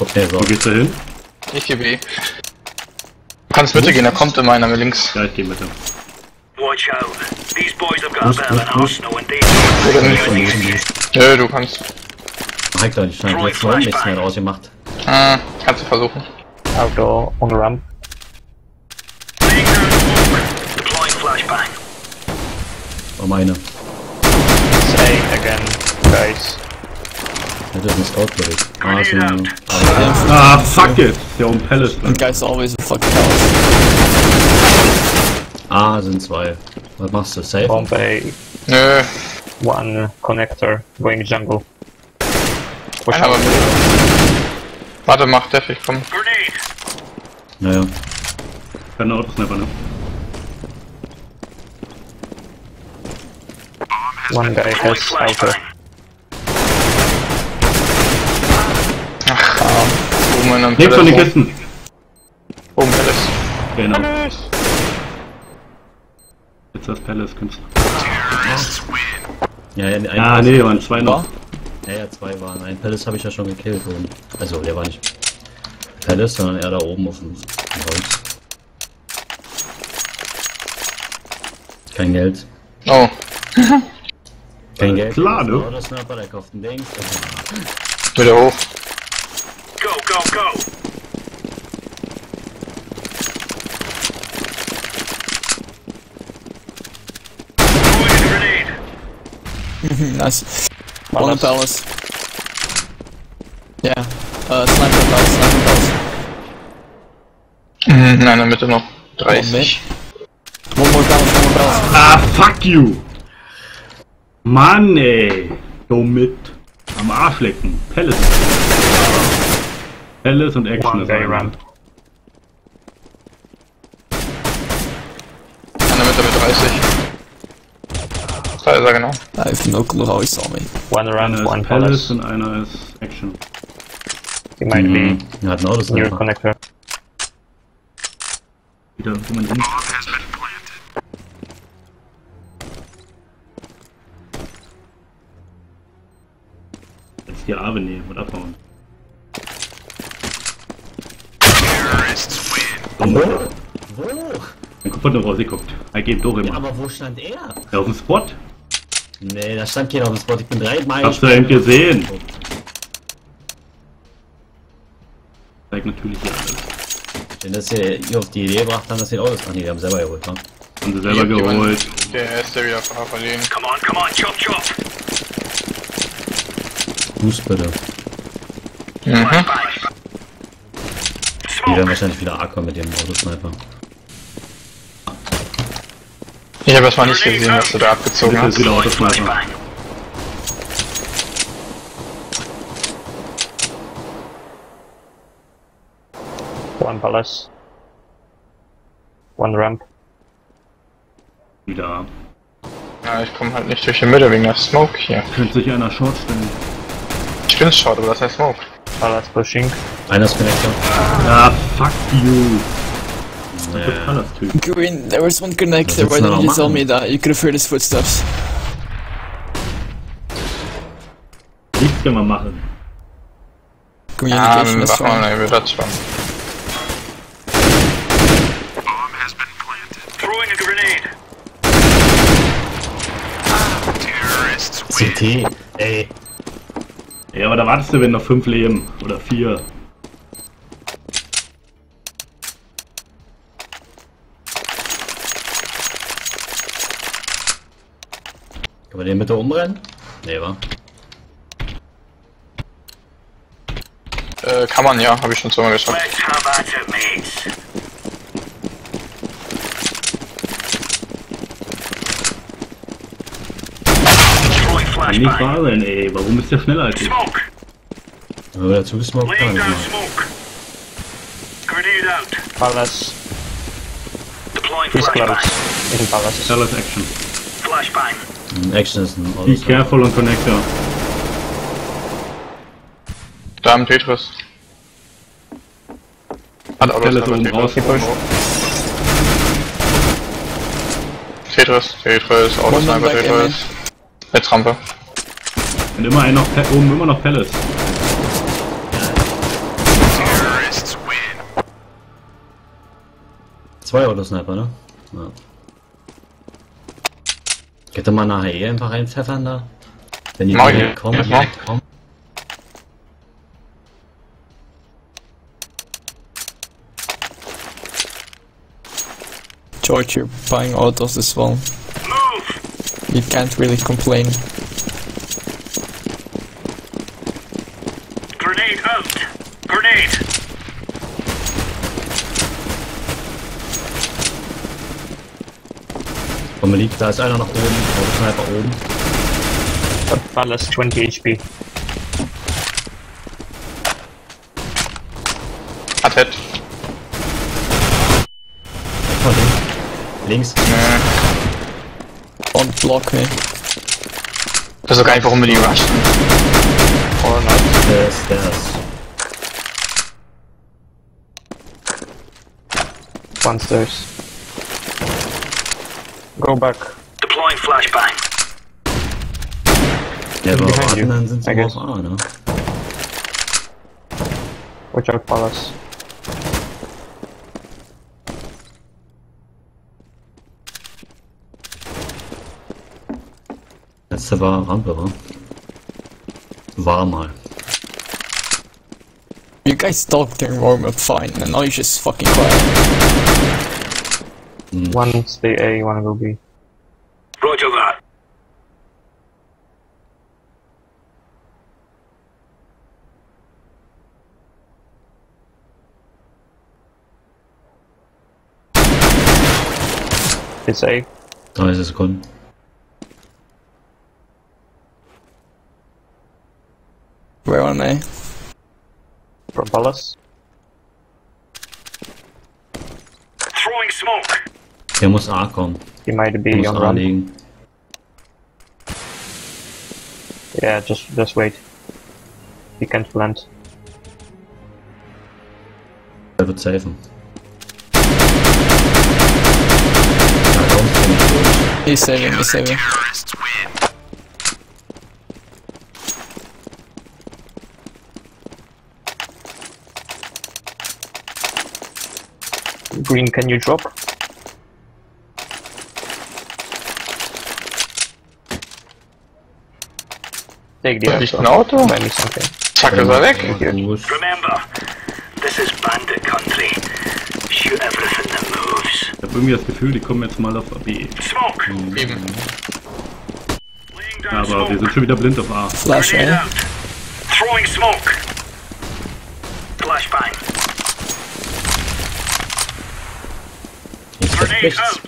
Okay, so. Wo gehst du hin? Ich geh B. Du kannst Mitte gehen, da kommt immer einer mit links. Ja, ich geh mit dem. Watch out. These boys have got a bit of an arsenal and they Nö, du kannst. Mach ich doch nicht schnell. Jetzt noch nichts mehr draus gemacht. Äh, kannst du versuchen. Auto on the ramp. flashbang. Oh, meine. Say again, guys. Das ist ein Scout-Bericht. Ah, ist Grenade ein... out. Ah, fuck it. Der um Pellet. And guys always a fucking house. Ah, sind zwei. Was machst du? Safe? Bomb A. Nö, One connector going jungle. Push einer. Warte, mach Def, ich komm. Grenade. Naja. Keine Autosniper, ne? One guy has auto. flashbang. Oben einem Links von den. Kisten. Oben Pellet. Genau. Jetzt das Palace Künstler. Ja, ja, ein Ah, nee, waren zwei noch. Ja, ja, zwei waren. Ein Palace habe ich ja schon gekillt. Und, also, der war nicht Palace, sondern er da oben auf dem Holz. Kein Geld. Oh, Kein Geld. klar, ne? Oh, das Sniper, der kauft ein Dings. wieder hoch. Go, go, grenade. nice. One in palace. Yeah. Uh, sniper palace, sniper palace. Mhm, Nein, in der Mitte noch. One 30. mid. One more palace, one more palace. Ah, fuck you! Mann, ey! Go mit. Am Arsch lecken. Palace. Palace und Action One ist guy einer. ramp. In der Mitte mit 30. Da ist er genau. I have no clue how he saw me. One ramp, Einer one ist Palace palace. und einer ist Action. He might Mhm. be Er hat ein near Autosniper. connector. Wieder, wo man hin. Bomb has been planted. Jetzt die Arme nehmen und abhauen. Dumme. Wo? Mein Kopf hat nur rausgeguckt. Er geht durch Ja, immer. aber wo stand er? Ja, auf dem Spot. Nee, da stand keiner auf dem Spot. Ich bin dreimal. Hab's doch eben gesehen. Zeigt natürlich hier alles. Wenn das hier ihr auf die Idee gebracht haben, dass Autos. Ach nee, die haben selber geholt, ne? Haben sie selber geholt. Der erste wieder verliehen. Come on, come on, chop chop. Boost bitte. Mhm. Die werden wahrscheinlich wieder A kommen mit dem Autosniper. Ich habe erstmal nicht gesehen, dass du da abgezogen Bitte hast. wieder Autosniper. One palace. One ramp. Wieder. Ja, ich komme halt nicht durch die Mitte wegen der Smoke hier. Könnte sich einer Short stellen. Ich bin short, aber das heißt Smoke. Palace pushing. Einer ist Connector. Ah, fuck you. Das ist Ja. alles Typ. Green, there was one connector. willst Why du didn't noch you tell machen? me that? You could have heard his footsteps. Nichts kann man machen. Ah, Communication is mach mal, fine. ne, wird das schon. Bomb has been planted. Throwing a grenade. Terrorists win. CT. Ey. Ja, aber da wartest du, wenn noch fünf leben. Oder vier. Kann man den bitte umrennen? Nee, wa? Äh, kann man ja, habe ich schon zweimal geschafft. Let's have at it, mates. Throwing Kann nicht wahr sein, ey. Warum ist der schneller als ich? Wir dazu haben, down mal. smoke. Grenade out. Palace. He's close. In palace. Schnelles Action. Flashbang. Hm, Action ist ein Be careful on Connector. Da am Tetris. Hat Palace aber oben raus. Tetris. Tetris, Autosniper, Tetris. Jetzt Rampe. Und immer noch, oben immer noch win. Zwei Autosniper, ne? Ja. Geht doch mal nachher eh einfach reinpfeffern da? Wenn die direkt kommen, Ja, mach. kommen. George, you're buying autos as well. You can't really complain. Grenade out. Grenade. Bombe liegt, da ist einer nach oben, Autosniper oben. Palace 20 HP. Hat Head. Von links. Links. Nee. Don't block me. Das ist doch gar nicht, warum wir die rushen. Or not. Der ist, der ist. One stairs. Go back. Deploying flashbang. Der war Behind warten, you, dann sind sie I aber guess. auf A, ne? Watch out, Palace. Letzte war Rampe, war. War mal. You guys talk during warm up fine, and now you're just fucking quiet. One stay A, one go B. Roger that. It's A. 30 Sekunden. Where on A? From Palace. Throwing smoke. Der muss A kommen. He might Der be muss on A ramp. legen. Yeah, just just wait. He can't plant. Der wird safen. Ja, kommst du nicht durch. He's saving, he's saving. Green, can you drop? Take the airshot. ein Auto. Buy me something. Zack, ist er weg. Gut. Remember, this is bandit country. Shoot everything that moves. Ich habe irgendwie das Gefühl, die kommen jetzt mal auf B. Smoke. Eben. Laying down Aber wir smoke. sind schon wieder blind auf A. Flash, out. Throwing smoke. Flashbang. Nichts. out.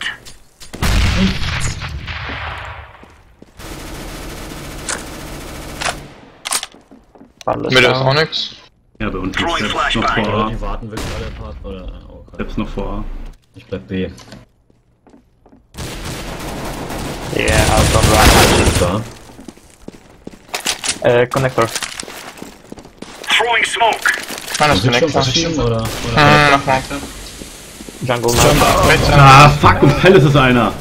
Palace Mitte ist auch nix. Ja, bei uns ist Throwing selbst noch vor A. die warten wirklich alle Part oder oh, okay. Selbst noch vor A. Ich bleib B. Yeah, out on right. Da. Uh, connector. Throwing smoke. Sind schon Connector. oder? oder Hm, nochmal. Jungle Rechts Ah, fuck, und Palace ist einer.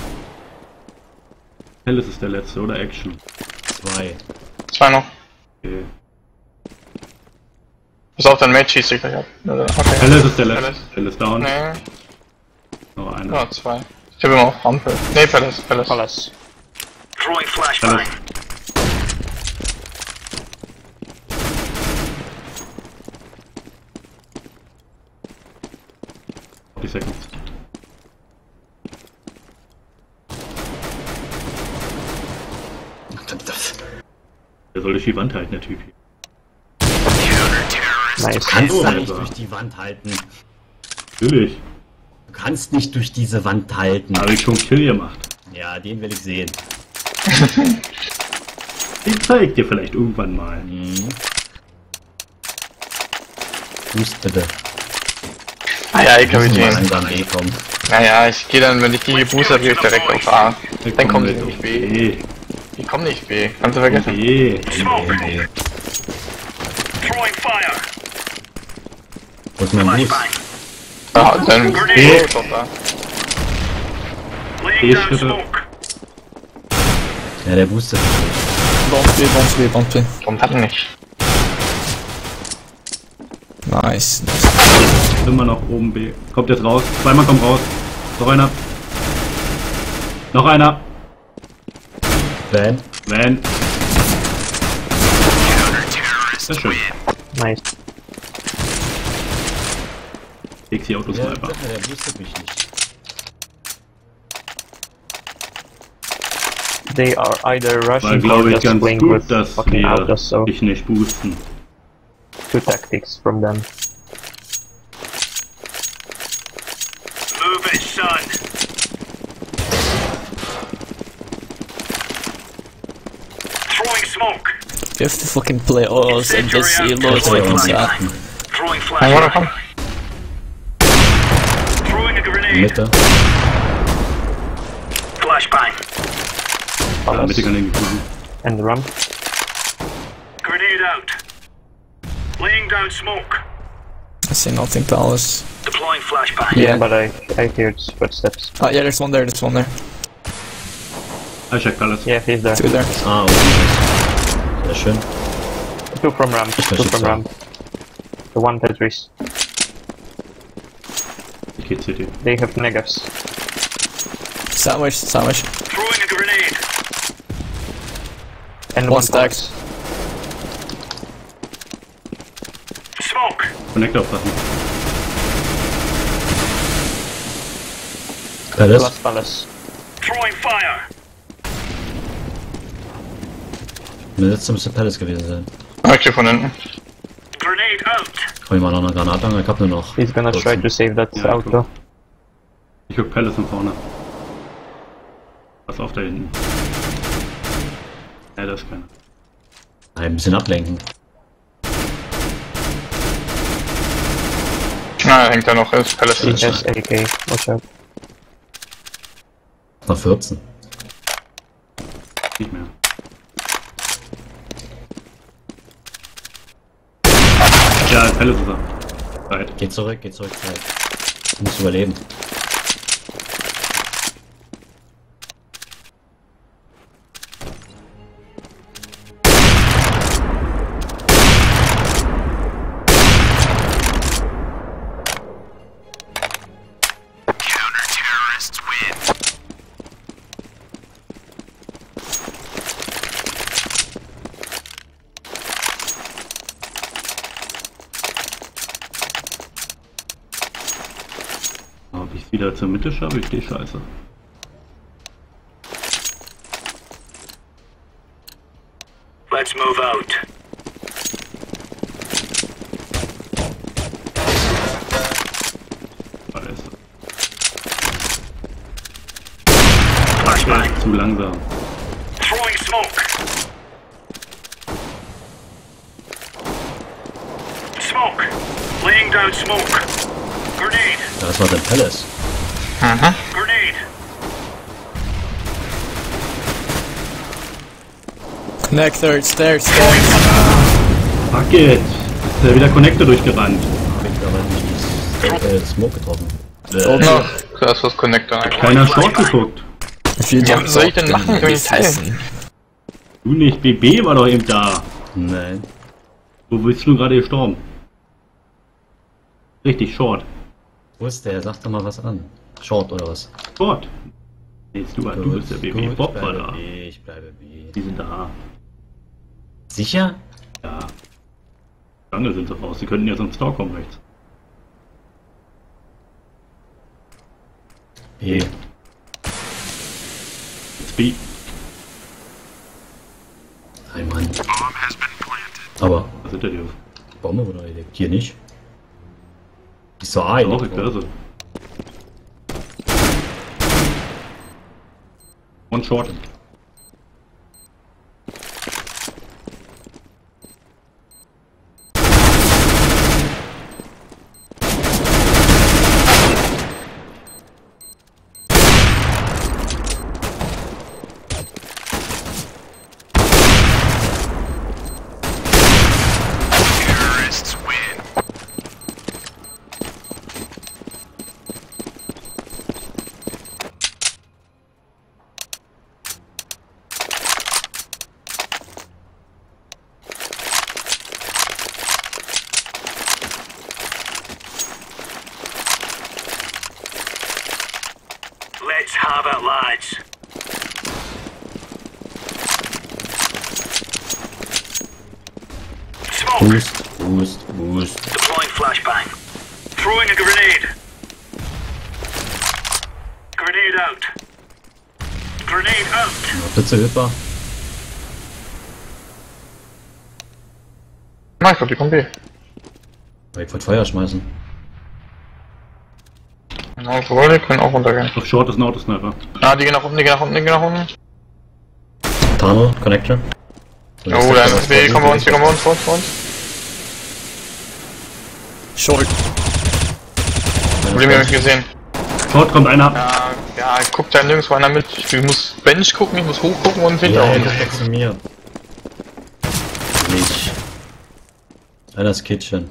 Palace ist der letzte, oder Action? Zwei. Zwei noch. Okay. Pass auf, dein Mate schießt sich gleich ab. Also, Okay. Palace ist der letzte. Palace. Palace down. Nee, Noch einer. nur zwei. Ich hab immer auf Ampel. Nee, Palace, Palace. Palace. Throwing flashbang. Palace. Die Seconds. Der soll durch die Wand halten, der Typ hier. Nice. Kannst Oh, du nicht durch die Wand halten. Natürlich. Du kannst nicht durch diese Wand halten. Habe ich schon Kill gemacht. Ja, den will ich sehen. Ich zeig dir vielleicht irgendwann mal. Mhm. Boost bitte. Ah ja, ich hab Müssen wir gesehen. langsam B kommen. Naja, ich gehe dann, wenn ich die geboost habe, gehe ich direkt auf A. Wir Dann kommen die mit nicht B. B. Die kommen nicht B. Kannst du vergessen. B. B. Fire. Wo ist mein Boost? Ah, dann B. ist doch da. Down Schritte. smoke. Ja, der boostet. Bond B, Bond B, Bond B. Warum hat er nicht? Nice. Immer noch oben B. Kommt jetzt raus. Zweimal kommt raus. Noch einer. Noch einer. Van. Van. Sehr schön. Nice. Dixie Ja, Autosniper. sag mir, der boostet mich nicht. They are either War rushing or glaube ich just ganz gut, dass fucking autos, so wir dich nicht boosten. two tactics from them. Move it, son. Throwing smoke. You have to fucking play autos and just see loads of weapons out. Throwing Ein Runner, komm. flashbang. Throwing a grenade. Mitte. Flashbang. Ja, Mitte kann irgendwie gucken. And the run. Grenade out. Laying down smoke. I see nothing, Palace. Deploying flashbang. Yeah, but I I heard footsteps. Oh, yeah, there's one there, there's one there. I check Palace. Yeah, he's there. Two there. Ah, okay. Sehr schön. Two from ramp. Ich Two from so. ramp. The one Tetris. Die Kid City. They have negatives. Sandwich, sandwich. Throwing a grenade. And One one stacked. Palace. Smoke. Connect aufpassen. Palace. Plus Palace. Throwing fire. Mir letzte müsste Palace gewesen sein. Geh von hinten. Grenade out. Komm ich mal noch eine Granate an, ich hab nur noch. He's gonna try to save that Ja, auto. Ich guck Palace nach vorne. Pass auf da hinten. Ja, das ist keiner. Ein bisschen ablenken. Na, hängt da noch. Ist has AK. Watch out. Noch 14. Nicht mehr. Ja, Palace ist er. Bereit. Geh zurück, geh zurück, Zeit. Du musst überleben. Zur Mitte schaffe, ich stehe scheiße. Let's move out. Scheiße. Flashbang. Ja, zu langsam. Throwing smoke. Smoke. Laying down smoke. Grenade. Ja, das war der Palace. Mhm. Grenade. Connector, stairs, stairs. Fuck it! Ist ja wieder Connector durchgerannt. Hab ich aber nicht die äh, Smoke getroffen. Oh, Äh, Ach, das was Connector. Keiner Short geguckt. Ja, was soll ich denn machen? Ich will ihn teilen. Du nicht, BB war doch eben da. nein. Wo bist du gerade gestorben? Richtig, Short. Wo ist der? Sag doch mal was an. Short oder was? Short. Nee, du, du bist der BB. gut, Bob war da. B, ich bleibe B. Die sind da. Sicher? Ja. Lange sind sie raus. Sie könnten jetzt ins Tor kommen rechts. Jetzt B. Ein Mann. Bomb has been planted. Aber Was hinter dir? Bombe wurde erledigt. Hier nicht. Die ist so A Doch, ich sie. Und Short. Let's have it, lads. Smoke. Boost, Boost, Boost. Deploying flashbang. Throwing a grenade. Grenade out. Grenade out. Blitze Hüpper. Na, ich glaub, die kommen B. Aber ich wollte Feuer schmeißen. Obwohl, die können auch runtergehen. Auf Short ist ein Autosniper. Ah, die gehen nach unten, die gehen nach unten, die gehen nach unten. Tano, Connector. So, Oh, da ist B, die kommen bei uns, die kommen bei uns, bei uns, bei uns. Short. Problem, die hab ich gesehen. Short kommt einer. Ja, ja, guckt da nirgendwo einer mit. Ich muss Bench gucken, ich muss hoch gucken und hinter Ja, uns. zu mir. Nicht. Einer ist Kitchen.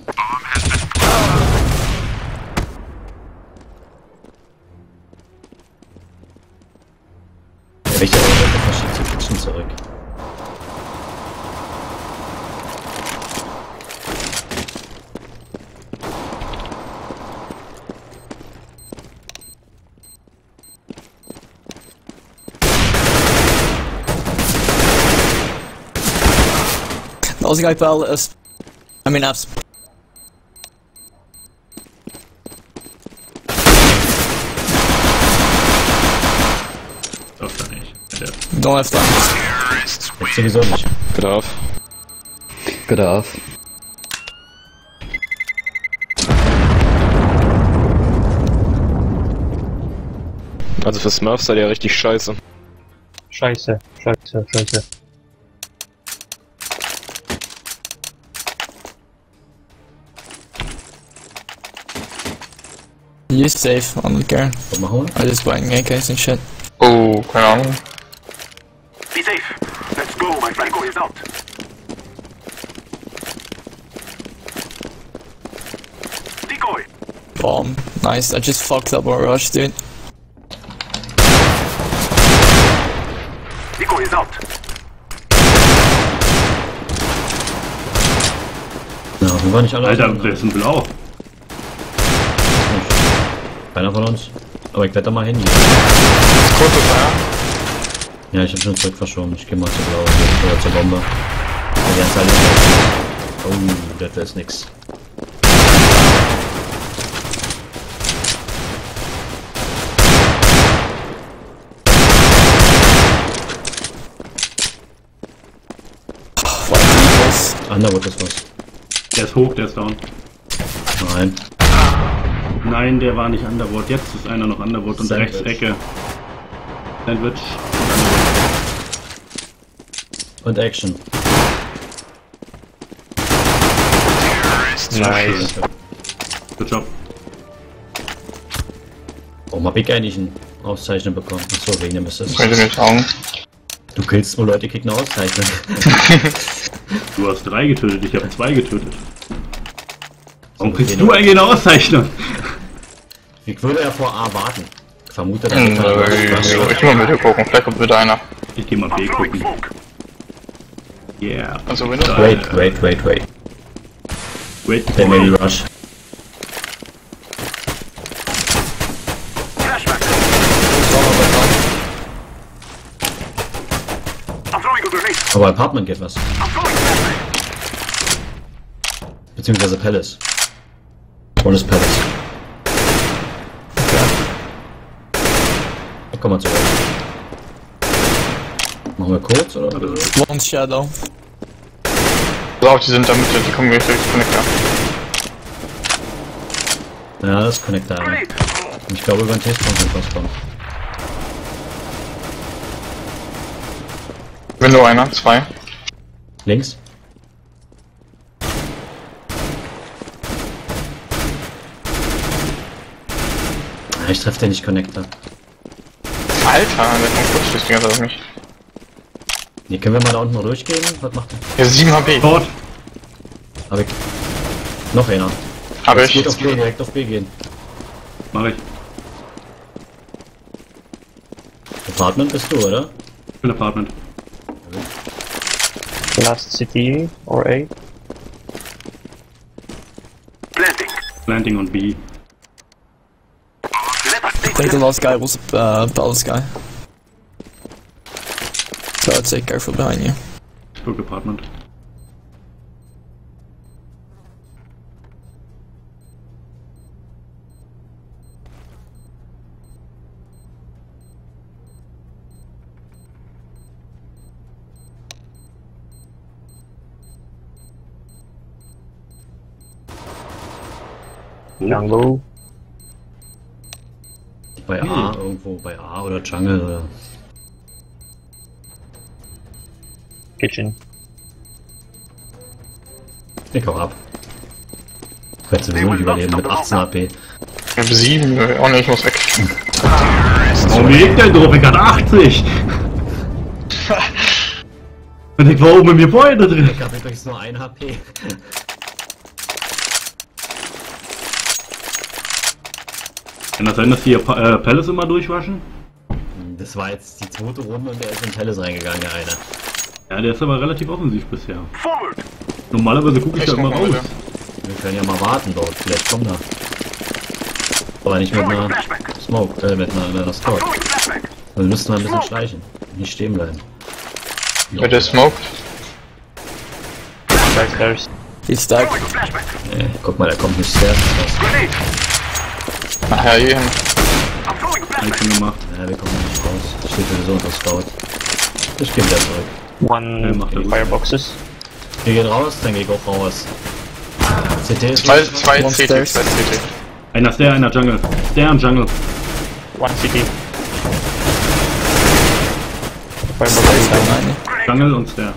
Guy pal is. I mean apps. Doch, da nicht. Ja. Don't have time. Jetzt sowieso nicht. Bedarf. Bedarf. Also für Smurfs seid ihr richtig scheiße. Scheiße, scheiße, scheiße. You safe, I don't care. Was machen wir? I just buying AKs and shit. Oh, keine Ahnung. Be safe. Let's go. My Franco is out. Decoy. Bomb. Nice, I just fucked up our rush, dude. Decoy is out. Ja, wir waren nicht alle Alter, auseinander. wer ist denn blau? keiner von uns. Aber ich werde da mal hin. Kurze Feuer. Ja, ich hab schon zurück verschoben. Ich gehe mal zur blauen oder zur Bombe. Die ganze Zeit ist oh, das ist nix. Underwood ist was. Der ist hoch, der ist down. Nein. Nein, der war nicht Underwood. Jetzt ist einer noch Underwood und Sandwich. rechts Ecke. Sandwich. Und Action. Nice. Good job. Warum hab ich eigentlich eine Auszeichnung bekommen? Achso, wegen dem Assist. Könnt ihr nicht sagen. Du killst nur Leute, kriegen eine Auszeichnung. Du hast drei getötet, ich habe zwei getötet. Warum kriegst du eigentlich eine Auszeichnung? Ich würde ja vor A warten. Ich vermute, dass Hm, ich da äh, Ich will mal mit dir gucken, vielleicht kommt wieder einer. Ich geh mal B gucken. Yeah. Also Windows. Wait, wait, wait, wait. Wait. They may rush. Aber Apartment geht was. Beziehungsweise Palace. One ist Palace. Komm mal zurück. Machen wir kurz oder? One shadow. So, auf, die sind da Mitte, die kommen gleich durch den Connector. Ja, das ist Connector. Und Ich glaube, über den Testpunkt wird was kommen. Window einer, zwei. Links. Ah, Ich treffe den nicht Connector. Alter, der kurzschluss die ganze Zeit auf mich. Nee, können wir mal da unten mal durchgehen? Was macht der? Ja, 7 HP. Dort. Hab ich. Noch einer. Hab Jetzt ich. Geht auf B, direkt auf B gehen. Mach ich. Apartment bist du, oder? Ich bin Apartment. Last city or A. Planting. Planting on B. I think the last guy was uh, Palace guy. So I'd say careful behind you. Ich guck Apartment. Jungle. Bei A, irgendwo bei A oder Jungle oder. Kitchen. Ich hau ab. Ich werde sowieso nicht überleben mit 18 HP. Ich hab 7, oh ne, ich muss weg. Warum liegt der drauf? Ich hatte 80! Und ich war oben im Gebäude drin. Ich hab übrigens nur 1 HP. Kann das sein, dass die äh, Palace immer durchwaschen? Das war jetzt die zweite Runde und der ist in Palace reingegangen, der eine. Ja, der ist aber relativ offensiv bisher. Forward. Normalerweise gucke ich da immer raus. mal Wir können ja mal warten dort, vielleicht kommt er. Aber nicht mit einer. Smoke, äh, mit einer, mit einer flashbang. Wir müssen mal ein bisschen schleichen. Nicht stehen bleiben. Ja, der smoked. Throwing flashbang. Nee, guck mal, der kommt nicht sehr. Grenade. Nachher hier hin. Flashbang. Einzeln gemacht. Ja, wir kommen nicht raus. Steht sowieso unter Scout. Ich geh wieder zurück. One Ja, fireboxes. Wir gehen raus, dann geh ich auch raus. CT ist Zwei, zwei CT, zwei CT. Einer Stair, einer Jungle. Stair und Jungle. One. Stays Fireboxes. Jungle und Stair.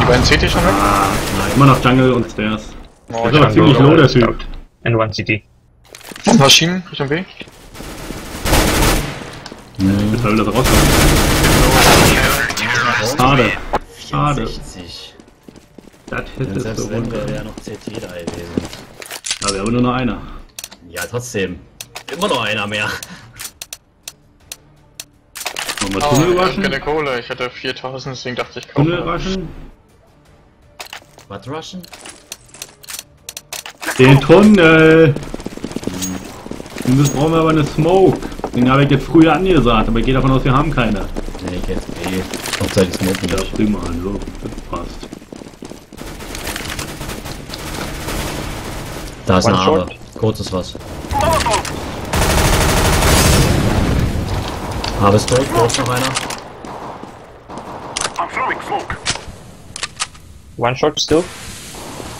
Die beiden CT schon weg? Nein, immer noch Jungle und Stairs. Oh, Das ist aber hab ziemlich low, der Typ. And one city. Maschinen Richtung B. Jetzt soll das rauskommen. Schade. Schade. 60. Das hätte selbst so wenn runter. wäre ja noch CT da gewesen. Aber wir haben nur noch einer. Ja, trotzdem. Immer noch einer mehr. Wir Oh, Tunnel ich hab rushen? keine Kohle, ich hatte 4000, deswegen dachte ich Tunnel kaufe. rushen? Was rushen? Den Tunnel! Jetzt brauchen wir aber eine Smoke. Den habe ich jetzt früher angesagt, aber ich gehe davon aus, wir haben keine. Nee, ich jetzt B. Hauptsächlich Smoken Ja, durch. prima, so. Das passt. Da ist One eine Arme. Kurzes was. Habe ist tot, kurz noch einer. I'm throwing smoke. One shot still.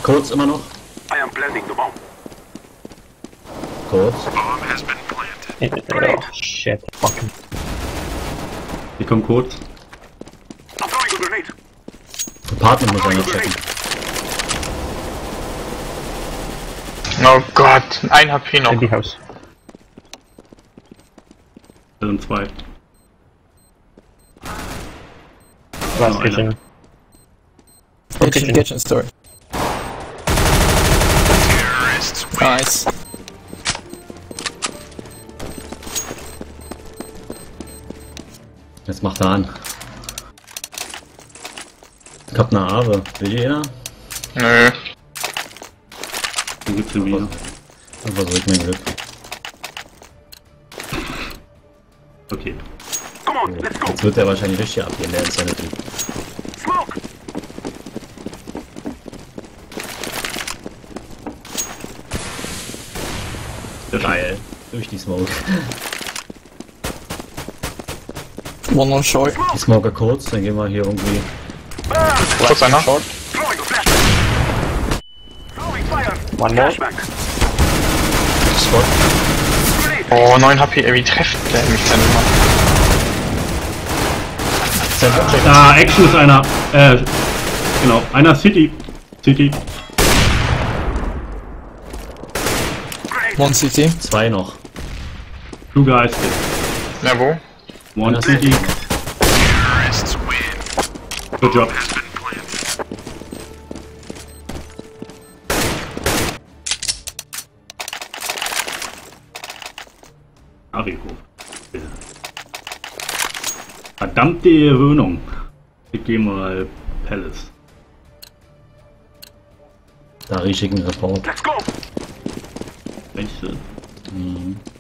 Kurz immer noch. I am planting the bomb. Kurz. Bomb has been planted. Oh shit. Fucking. Ich komm kurz. I'm throwing a grenade. Apartment muss einer checken. Oh Gott, ein HP noch. In the house. Da sind zwei. Last einer. kitchen. Kitchen, kitchen. kitchen store. Terrorists win. Nice. Jetzt macht er an. Ich hab ne Arbe. Will die einer? Nö. Dann gibt's ihn wieder. Dann versuche ich mein Glück. Okay. Come on, let's go. Jetzt wird er wahrscheinlich richtig abgehen, der Insanity. Smoke. Sehr schön. Geil. Durch die Smoke. One on short. Die Smoker kurz, dann gehen wir hier irgendwie. Kurz einer. Fire. One more. Spot. Oh, 9 HP, ey, wie trefft der mich denn immer? Da, Action ist einer. Äh, genau. Einer City. City. One CT. Zwei noch. Two guys. Na wo? One Einer City. Terrorists win. Good job. Has been planted. Ariko. Verdammte Gewöhnung. Ich geh mal Palace. Da riech ich einen Report. Let's go. Rechte.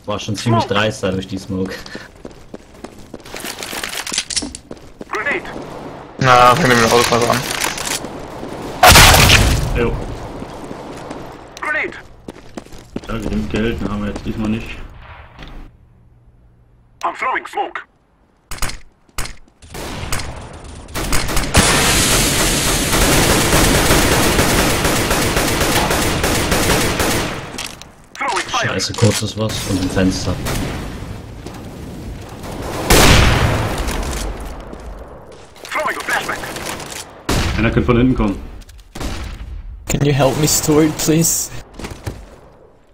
War schon ziemlich dreist da durch die Smoke. Grenade. Na, wir nehmen das Auto mal so an. Jo. Grenade. Ja, genügend Geld haben wir jetzt diesmal nicht. I'm throwing smoke. Throwing fire. Scheiße, kurzes was und ein Fenster. Einer könnte von hinten kommen. Can you help me store it, please?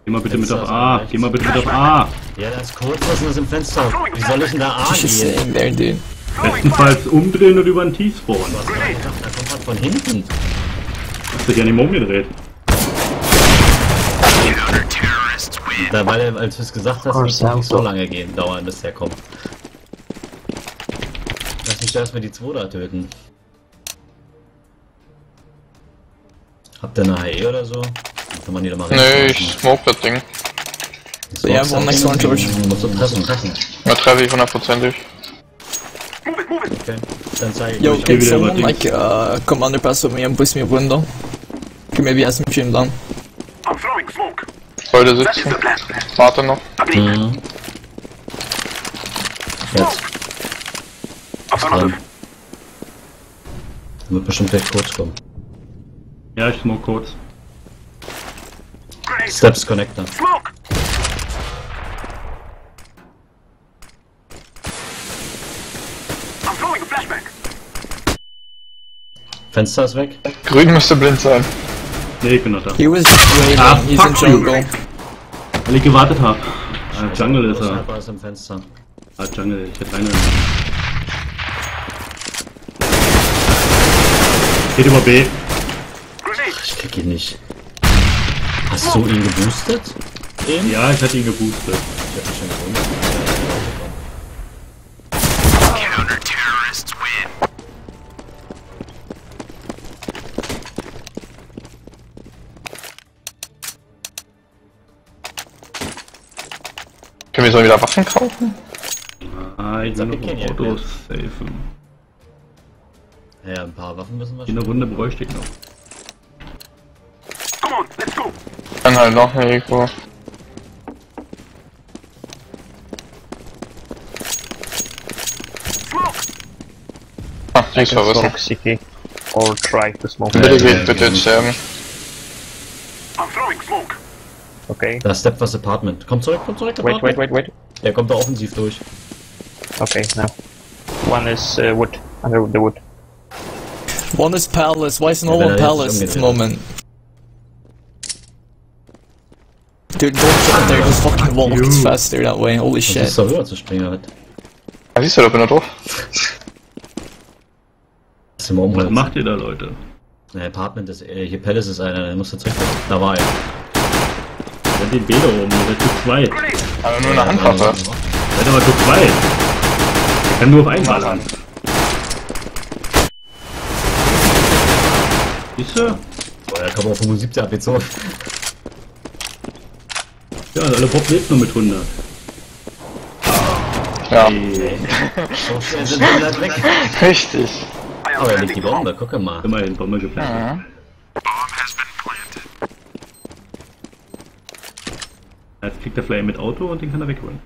Geh mal bitte mit Fenster auf ist A. rechts. Geh mal bitte mit auf A. Ja, da ist kurz was das im Fenster. Wie soll ich denn da A gehen? dude. Bestenfalls umdrehen und über den T spawnen. Was gedacht, da kommt was von hinten. Hast dich an die umgedreht. Da, weil, er- als du es gesagt hast, wird es noch nicht so lange gehen, dauern, bis der kommt. Lass mich erstmal die 2 da töten. Habt ihr eine HE oder so? Dann kann man die da mal Nö, reinschmeißen. ich smoke das Ding. Das Ja, hat next Ding. one, George. Musst du treffen, treffen. Da treffe ich hundertprozentig. Move it, move it. Okay. Dann zeige ich Yo, euch. can wieder someone like uh, come underpass with me and push me up window? Can maybe have some trim down. I'm throwing smoke. Sollte sitzen. Warte noch. Mhm. Jetzt. Dran. Wird bestimmt gleich kurz kommen. Ja, ich smoke kurz. Steps Connector. Smoke. I'm throwing a flashbang. Fenster ist weg. Grün müsste blind sein. Nee, ich bin noch da. He was waiting, Ah, he's in fuck you. jungle. Weil ich gewartet hab. Ah, Jungle ist er. Sniper ist im Fenster. Ah, Jungle, ich hätte eine. Geht über B. Ich krieg ihn nicht. Hast du ihn geboostet? Eben? Ja, ich hatte ihn geboostet. Ich hab mich schon win. Können wir so wieder Waffen kaufen? Ah, ich will noch kennen Autos safen. Ja, ein paar Waffen müssen wir In der Runde bräuchte ich noch. Come on, let's go. Dann halt noch eine Eco. Smoke. Ah, die ist Smoke verrissen. city. or try to smoke. Bitte geht, bitte ja. sterben. I'm throwing smoke. Okay. Da Step was Apartment. Komm zurück, komm zurück, Wait, Apartment. wait, wait, wait. Der kommt da offensiv durch. Okay, now. One is uh, wood, under the wood. One is palace. Why is no Ja, one er palace at the moment? Dude, don't jump there, just fucking walk. It's faster that way. Holy Das shit. ist doch höher zu springen halt. Ja, siehst du, da bin ich drauf. Das Was macht ihr da, Leute? Ne, Apartment ist, äh, hier Palace ist einer, der muss da zurück. Da war er. Seid den B da oben, seid zu zweit. Aber nur eine Handwaffe. Seid aber zu zweit. Ich kann nur auf einen ballern. Siehst du? Boah, der kommt auf 75 abgezogen. Ja, also alle Bob lebt nur mit 100. Ja, Ey, So schnell sind wir weg. richtig. Oh, er liegt die Bombe, gucke mal. immerhin, Bombe geplant. Planted. Jetzt kriegt er vielleicht mit Auto und den kann er wegholen.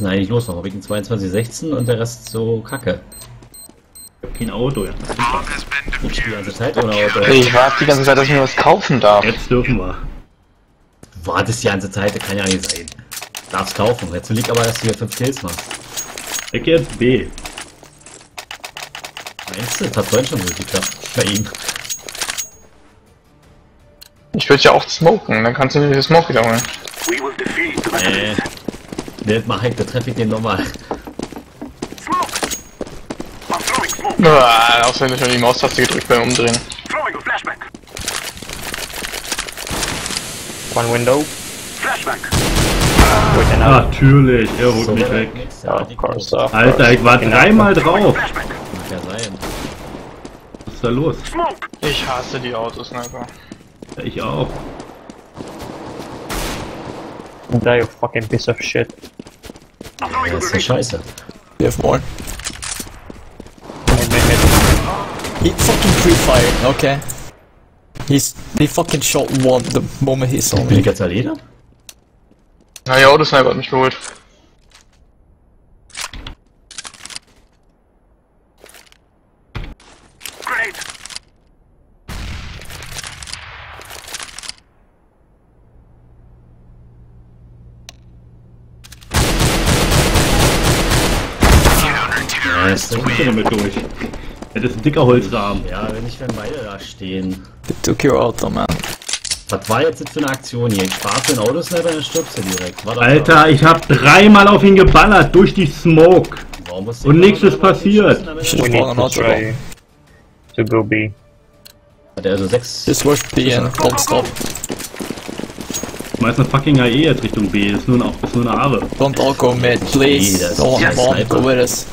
Denn eigentlich los? Warum wegen 2216 und der Rest so kacke? Ich hab kein Auto, ja. Ich die ganze. Zeit ohne Auto. Ich warte die ganze Zeit, dass ich mir was kaufen darf. Jetzt dürfen wir. Du wartest die ganze Zeit, das kann ja nicht sein. Darfst kaufen. Jetzt liegt aber, dass du hier 5 Kills machst. Ich geh jetzt B. Meinst du? Das hat vorhin schon gut geklappt. Bei ihm. Ich würde ja auch smoken, dann kannst du dir die Smoke wiederholen. We will defeat the Äh. Das mach ich, da treffe ich den nochmal. Ah, auswendig schon die Maustaste gedrückt beim Umdrehen. One window. Flashback. Another. Natürlich, er holt mich weg. Ja, of course. Of Alter, ich war dreimal drauf. Flashback. Mag ja sein. Was ist da los? Ich hasse die Autosniper. Ja, ich auch. Die you fucking piece of shit. I'm throwing Ja, a ist scheiße. We have more. He fucking pre-fired, okay. He's he fucking shot one the moment he saw Bin me. ich jetzt alleine? Na, die Autosniper hat mich geholt. Dicker Holzrahmen. ja, wenn ich wenn beide da stehen. They took your auto, man. Was war jetzt das für eine Aktion hier? Ich spare für den Autosniper, dann stirbst du direkt. Warte, Alter, ich hab dreimal auf ihn geballert durch die Smoke. Und nichts ist passiert. schießen, We need to auto try to go B. Hat er also sechs. Just rush B and don't stop. Schmeiß eine fucking AE jetzt Richtung B. Das ist nur, ein, das ist nur eine Aare. Don't all go mid, please. Don't Yes. bomb, go with us.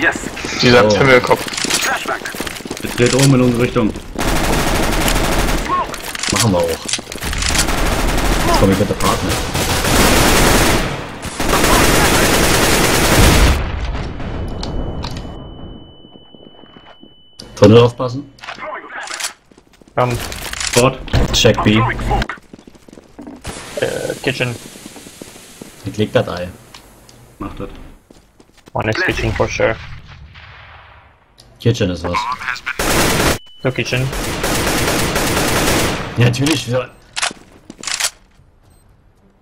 Yes. Dieser Oh. Pimmelkopf. Flashback. Jetzt dreht oben in unsere Richtung. Machen wir auch. Jetzt komme ich mit der Partner. Tunnel aufpassen. Come, Fort. Check B. Uh, kitchen. Ich leg das Ei. Macht das. One is kitchen for sure. Kitchen ist was. Two kitchen. Ja, natürlich. Ja.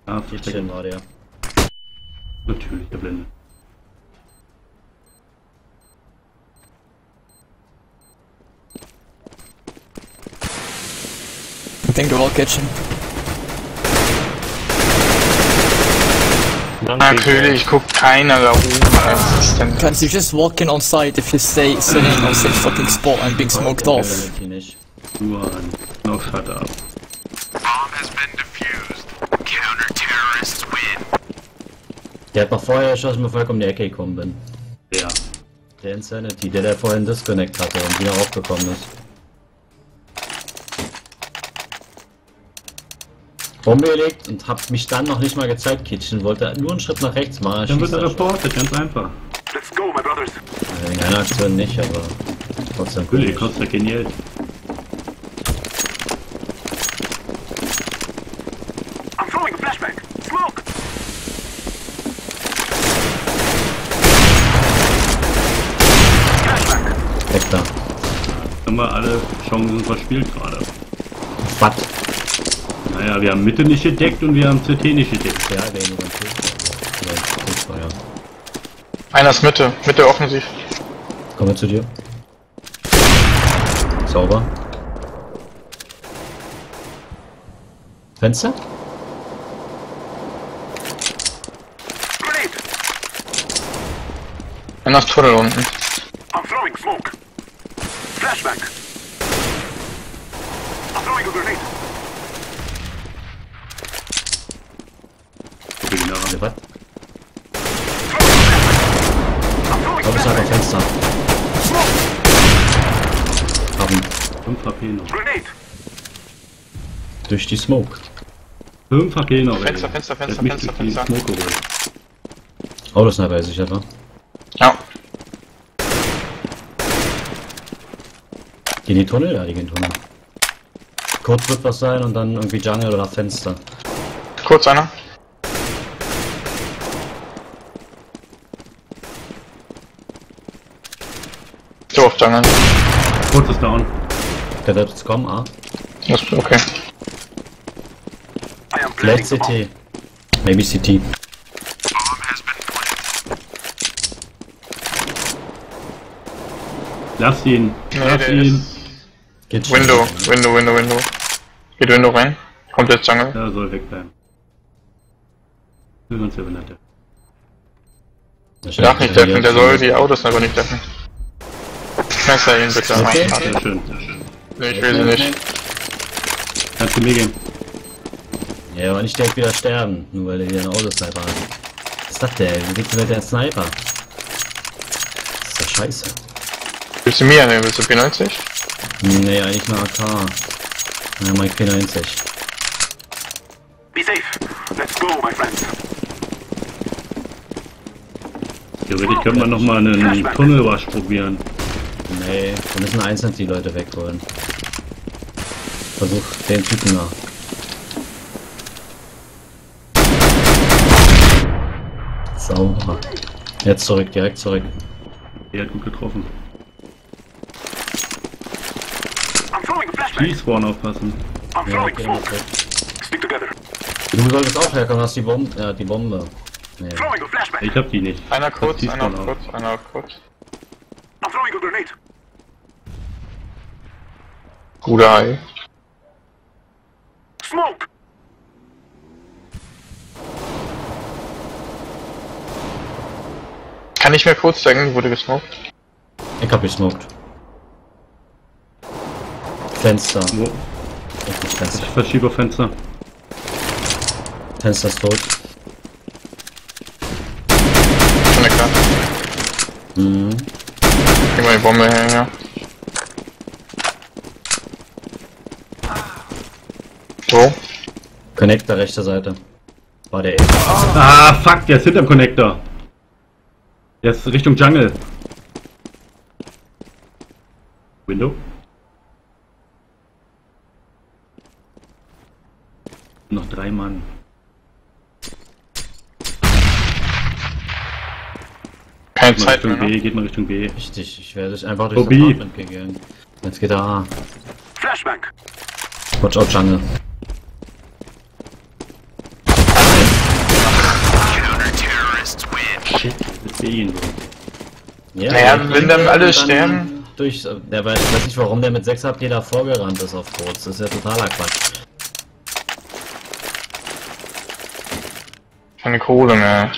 Ja, Kitchen war der. Natürlich, der Blinde. I think they're all kitchen. Don't be Natürlich guckt keiner da oben. Was ist denn Can't you just walk in on site if you stay sitting on same fucking spot and being smoked off? Duan. No, shut up. bomb has been defused. Counter-terrorists win. Der hat noch vorher erschossen, bevor ich um die Ecke gekommen bin. Ja. Der Insanity, der der vorhin Disconnect hatte und wieder aufgekommen ist. Bombe gelegt und hab mich dann noch nicht mal gezeigt, Kitchen. Wollte nur einen Schritt nach rechts machen. Dann wird er reportet, ganz einfach. Let's go, my brothers. schon. In einer Aktion nicht, aber trotzdem cool. Costa genial. I'm throwing a flashbang. Smoke! Flashbang. Weg da. Haben wir alle Chancen verspielt gerade. Was? Naja, wir haben Mitte nicht gedeckt und wir haben CT nicht gedeckt. Ja, der ja. Einer ist Mitte, Mitte offensiv. Kommen wir zu dir. Sauber. Fenster? Grenade. Einer ist Tunnel unten. I'm throwing smoke. Flashbang. I'm throwing a grenade. Ja, was? Bist du einfach Fenster. Haben 5 HP noch. grenade. durch die Smoke. 5 HP noch, ey. Fenster, Fenster, Fenster, mich Fenster, durch die Fenster. Smoke geholt. Autosniper ist sicher, wa? Ja. Gehen die Tunnel? Ja, die gehen Tunnel. Kurz wird was sein und dann irgendwie Jungle oder Fenster. Kurz einer. Auf Jungle. Kurz ist down. Der wird jetzt kommen, ah. Das ist okay. Vielleicht. CT. Maybe CT. Lass ihn. Nee, Lass der ihn. Geht schon. Window, Window, Window, Window. Geht Window rein. Kommt jetzt Jungle. Er soll wegbleiben. Wir uns ja Der darf nicht deffen, der soll die Autos aber nicht Messer ihn bitte. Okay. Mach. Sehr schön. Nee, ich will sie nicht. Kannst du mir gehen? Ja, aber nicht direkt wieder sterben, nur weil er hier einen Autosniper hat. Was ist das denn? Wie geht's mit der Sniper? Das ist ja scheiße. Willst du mir nehmen? Willst du P90? Nee, eigentlich nur AK. Ja, Mike P90. Be safe. Let's go, my friends. Theoretisch können wir nochmal einen Tunnelwasch probieren. Nee, wir müssen einzeln die Leute wegholen. Versuch den Typen nach. Sauber. Jetzt zurück, direkt zurück. Er hat gut getroffen. Flashbang. T-Spawn aufpassen. Ja, okay, together. Du solltest auch herkommen, hast die Bombe. Ja, die Bombe. Nee. Ich hab die nicht. Einer kurz, einer kurz, einer kurz. A grenade. Guter Ei. Smoke. Kann nicht mehr kurz zeigen, wurde gesmoked. Ich hab gesmoked. Fenster. Wo? Ich Fenster. Ich verschiebe Fenster. Fenster ist tot. Connector. Mhm. Gib mal die Bombe her, ja. Wo? Connector rechte Seite. War der eh. Ah, fuck, der ist hinterm Connector. Der ist Richtung Jungle. Window. Noch drei Mann. Keine Geht mal Zeit mehr, Richtung B, ne? geht mal Richtung B. Richtig, ich wäre durch- einfach durchs Bobby. Apartment gegangen. Jetzt geht er A. Flashbang. Watch out, Jungle. Counter-terrorists win. Shit, sehe ihn so. Ja, Naja, wenn dann alle dann sterben. Durch, der weiß, ich weiß nicht, warum der mit 6 HP da vorgerannt ist auf kurz. Das ist ja totaler Quatsch. Keine Kohle mehr.